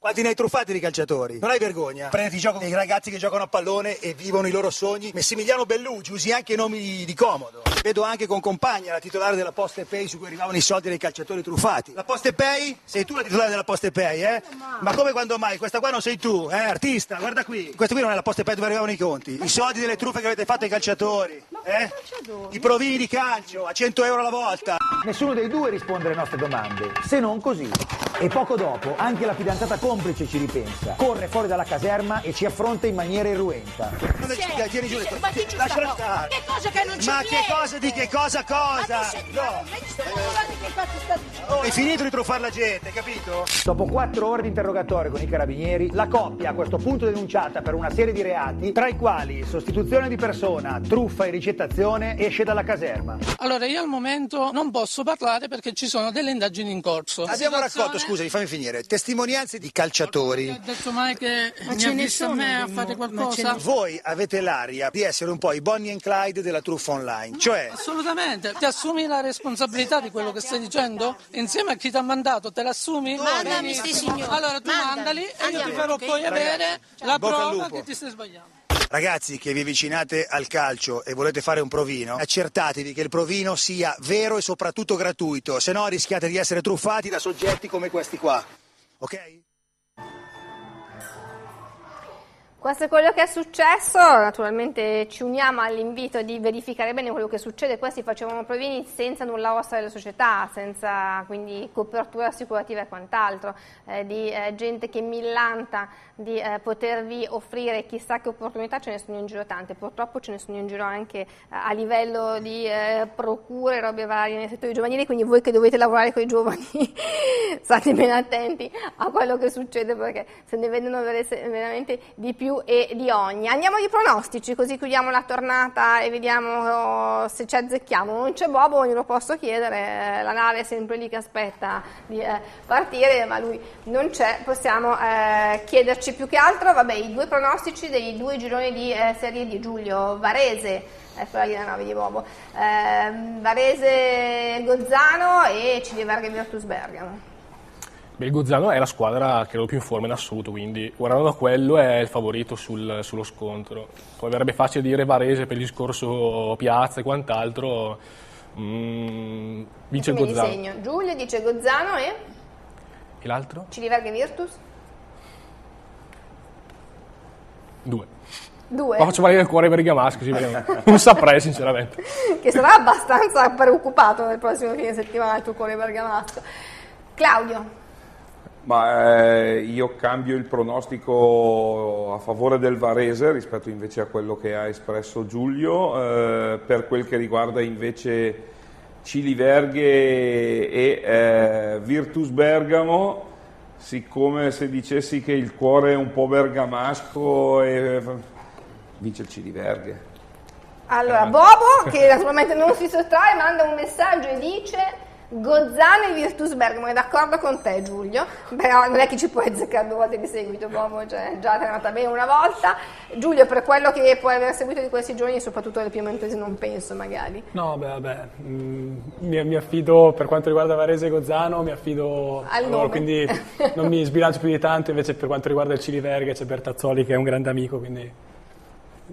Quanti ne hai truffati di calciatori? Non hai vergogna? Prenditi gioco dei ragazzi che giocano a pallone e vivono i loro sogni. Massimiliano Bellugi, usi anche nomi di, di comodo. Vedo anche con compagna la titolare della Poste Pay su cui arrivavano i soldi dei calciatori truffati. La Poste Pay? Sei tu la titolare della Poste Pay, eh? Ma come quando mai? Questa qua non sei tu, eh? Artista, guarda qui. Questa qui non è la Poste Pay dove arrivavano i conti. I soldi delle truffe che avete fatto ai calciatori. Eh? I provini di calcio a 100 euro alla volta. Nessuno dei due risponde alle nostre domande, se non così. E poco dopo anche la fidanzata complice ci ripensa, corre fuori dalla caserma e ci affronta in maniera irruenta. Non ci tieni giù le Ma che cosa che non ci Ma che cosa di che cosa cosa? No. Hai finito di truffare la gente, capito? Dopo quattro ore di interrogatorio con i carabinieri, la coppia a questo punto denunciata per una serie di reati, tra i quali sostituzione di persona, truffa e ricettazione, esce dalla caserma. Allora io al momento non posso parlare perché ci sono delle indagini in corso. Abbiamo situazione- raccolto, scusami, fammi finire, testimonianze di calciatori. Ha detto mai che Ma mi ha visto a me a fare mo- ma qualcosa? Voi avete l'aria di essere un po' i Bonnie and Clyde della truffa online, cioè Assolutamente, ti assumi la responsabilità di quello che stai dicendo? Insieme a chi ti ha mandato, te l'assumi? Mandami sti signori, Allora tu mandami. mandali e io ti farò poi avere la prova che ti stai sbagliando. Ragazzi che vi avvicinate al calcio e volete fare un provino, accertatevi che il provino sia vero e soprattutto gratuito, se no rischiate di essere truffati da soggetti come questi qua. Ok? Questo è quello che è successo, naturalmente ci uniamo all'invito di verificare bene quello che succede, questi facevano provini senza nulla osta della società, senza quindi copertura assicurativa e quant'altro, eh, di eh, gente che millanta di eh, potervi offrire chissà che opportunità, ce ne sono in giro tante, purtroppo ce ne sono in giro anche eh, a livello di eh, procure, robe varie nei settori giovanili, quindi voi che dovete lavorare con i giovani state ben attenti a quello che succede perché se ne vedono veramente di più e di ogni. Andiamo ai pronostici, così chiudiamo la tornata e vediamo oh, se ci azzecchiamo. Non c'è Bobo, glielo posso chiedere, eh, la nave è sempre lì che aspetta di eh, partire, ma lui non c'è, possiamo eh, chiederci più che altro, vabbè, i due pronostici dei due gironi di eh, Serie di Giulio, Varese, è quella lì la nave di Bobo, ehm, Varese Gozzano e Ciliverga Virtus Bergamo. Beh, il Gozzano è la squadra credo più in forma in assoluto, quindi guardando a quello è il favorito sul- sullo scontro. Poi verrebbe facile dire Varese per il discorso piazza e quant'altro. Mm, vince il Me li Gozzano. segno. Giulio dice Gozzano e E l'altro? Ciliverga Virtus? Due. Due. Ma faccio valere il cuore bergamasco, così vediamo. non saprei sinceramente. che sarà abbastanza preoccupato nel prossimo fine settimana il tuo cuore bergamasco. Claudio, Ma eh, io cambio il pronostico a favore del Varese rispetto invece a quello che ha espresso Giulio. eh, per quel che riguarda invece Ciliverghe e eh, Virtus Bergamo, siccome se dicessi che il cuore è un po' bergamasco, e, vince il Ciliverghe. allora Bobo, che naturalmente non si sottrae, manda un messaggio e dice Gozzano e Virtus Bergamo, è d'accordo con te Giulio, però non è che ci puoi azzeccare due volte di seguito, Bobo, cioè già è andata bene una volta. Giulio, per quello che puoi aver seguito di questi giorni, soprattutto le piemontesi, non penso magari. No, beh, vabbè, mm, mi, mi affido per quanto riguarda Varese e Gozzano, mi affido a loro, quindi non mi sbilancio più di tanto, invece per quanto riguarda il Cili Verghe c'è Bertazzoli che è un grande amico, quindi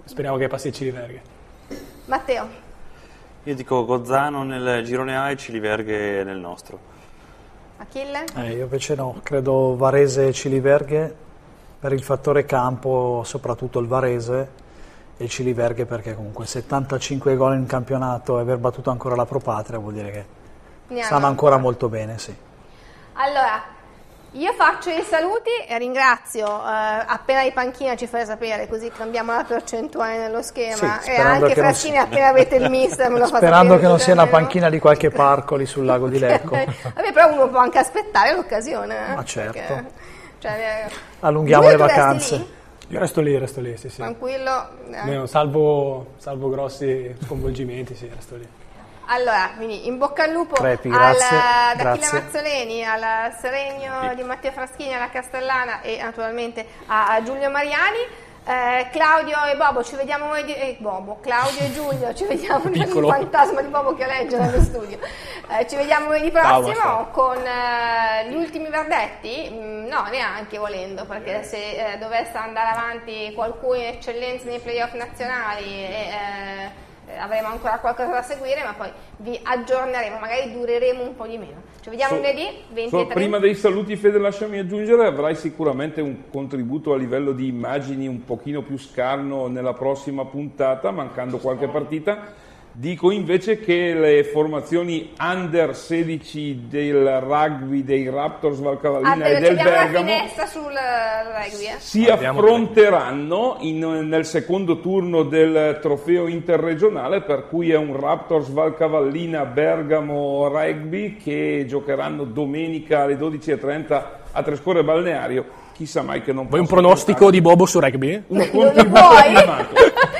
speriamo che passi il Cili Verghe. Matteo, Io dico Gozzano nel girone A e Ciliverghe nel nostro. Achille? Eh, io invece no, credo Varese e Ciliverghe per il fattore campo, soprattutto il Varese e Ciliverghe perché comunque 75 gol in campionato e aver battuto ancora la Pro Patria vuol dire che stanno ancora molto bene, sì. Allora, io faccio i saluti e ringrazio, eh, appena di panchina ci fai sapere, così cambiamo la percentuale nello schema. Sì, e anche Frassini, sia- appena avete il mister, me lo fa Sperando che non sia una panchina di qualche parco lì sul lago di Lecco. Vabbè, però uno può anche aspettare l'occasione. eh, Ma certo. perché, cioè, eh, Allunghiamo le vacanze. lì? Io resto lì, resto lì, sì, sì. Tranquillo. eh. Almeno salvo, salvo grossi sconvolgimenti, sì, resto lì. Allora, quindi in bocca al lupo Crepi, grazie, ad Achille grazie. Mazzoleni, al Serenio di Matteo Fraschini, alla Castellana e naturalmente a, a Giulio Mariani. Eh, Claudio e Bobo, ci vediamo lunedì. Eh, Bobo, Claudio e Giulio, ci vediamo il Piccolo. fantasma di Bobo che legge nello studio. Eh, ci vediamo lunedì Ciao, prossimo buonasera. con eh, gli ultimi verdetti. Mm, no, neanche volendo, perché se eh, dovesse andare avanti qualcuno in eccellenza nei playoff nazionali e, eh, eh, avremo ancora qualcosa da seguire, ma poi vi aggiorneremo, magari dureremo un po' di meno. Ci vediamo So- lunedì 20 so- 30. prima dei saluti, Fede, lasciami aggiungere, avrai sicuramente un contributo a livello di immagini un pochino più scarno nella prossima puntata, mancando qualche partita. Dico invece che le formazioni under 16 del rugby dei Raptors Valcavallina Ah, e del abbiamo Bergamo finestra sul rugby, eh? si affronteranno in- nel secondo turno del trofeo interregionale, per cui è un Raptors Valcavallina Bergamo Rugby che giocheranno domenica alle 12.30 a Trescore Balneario. Chissà mai che non Vuoi un pronostico di Bobo su rugby? Un contributo animato.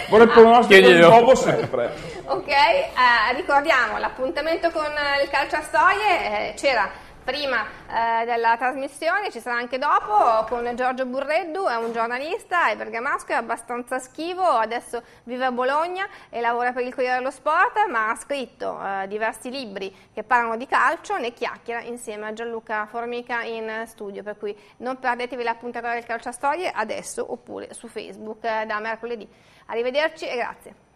Vorrei il pronostico di nuovo sempre. Ok, eh, ricordiamo l'appuntamento con eh, il calcio a storie, eh, c'era prima eh, della trasmissione, ci sarà anche dopo con Giorgio Burreddu, è un giornalista, è bergamasco, è abbastanza schivo, adesso vive a Bologna e lavora per il Corriere dello Sport, ma ha scritto eh, diversi libri che parlano di calcio, ne chiacchiera insieme a Gianluca Formica in studio, per cui non perdetevi la puntata del calcio a storie adesso oppure su Facebook eh, da mercoledì. Arrivederci e grazie.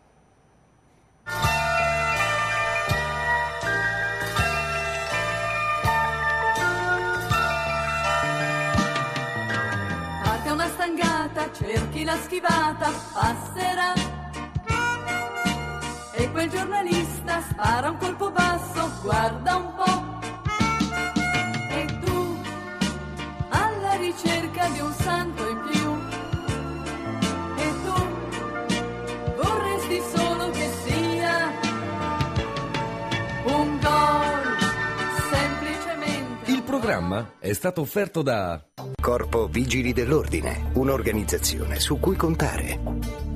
Parte una stangata, cerchi la schivata, passerà. E quel giornalista spara un colpo basso, guarda un po'. E tu, alla ricerca di un santo in più. Programma è stato offerto da Corpo Vigili dell'Ordine, un'organizzazione su cui contare.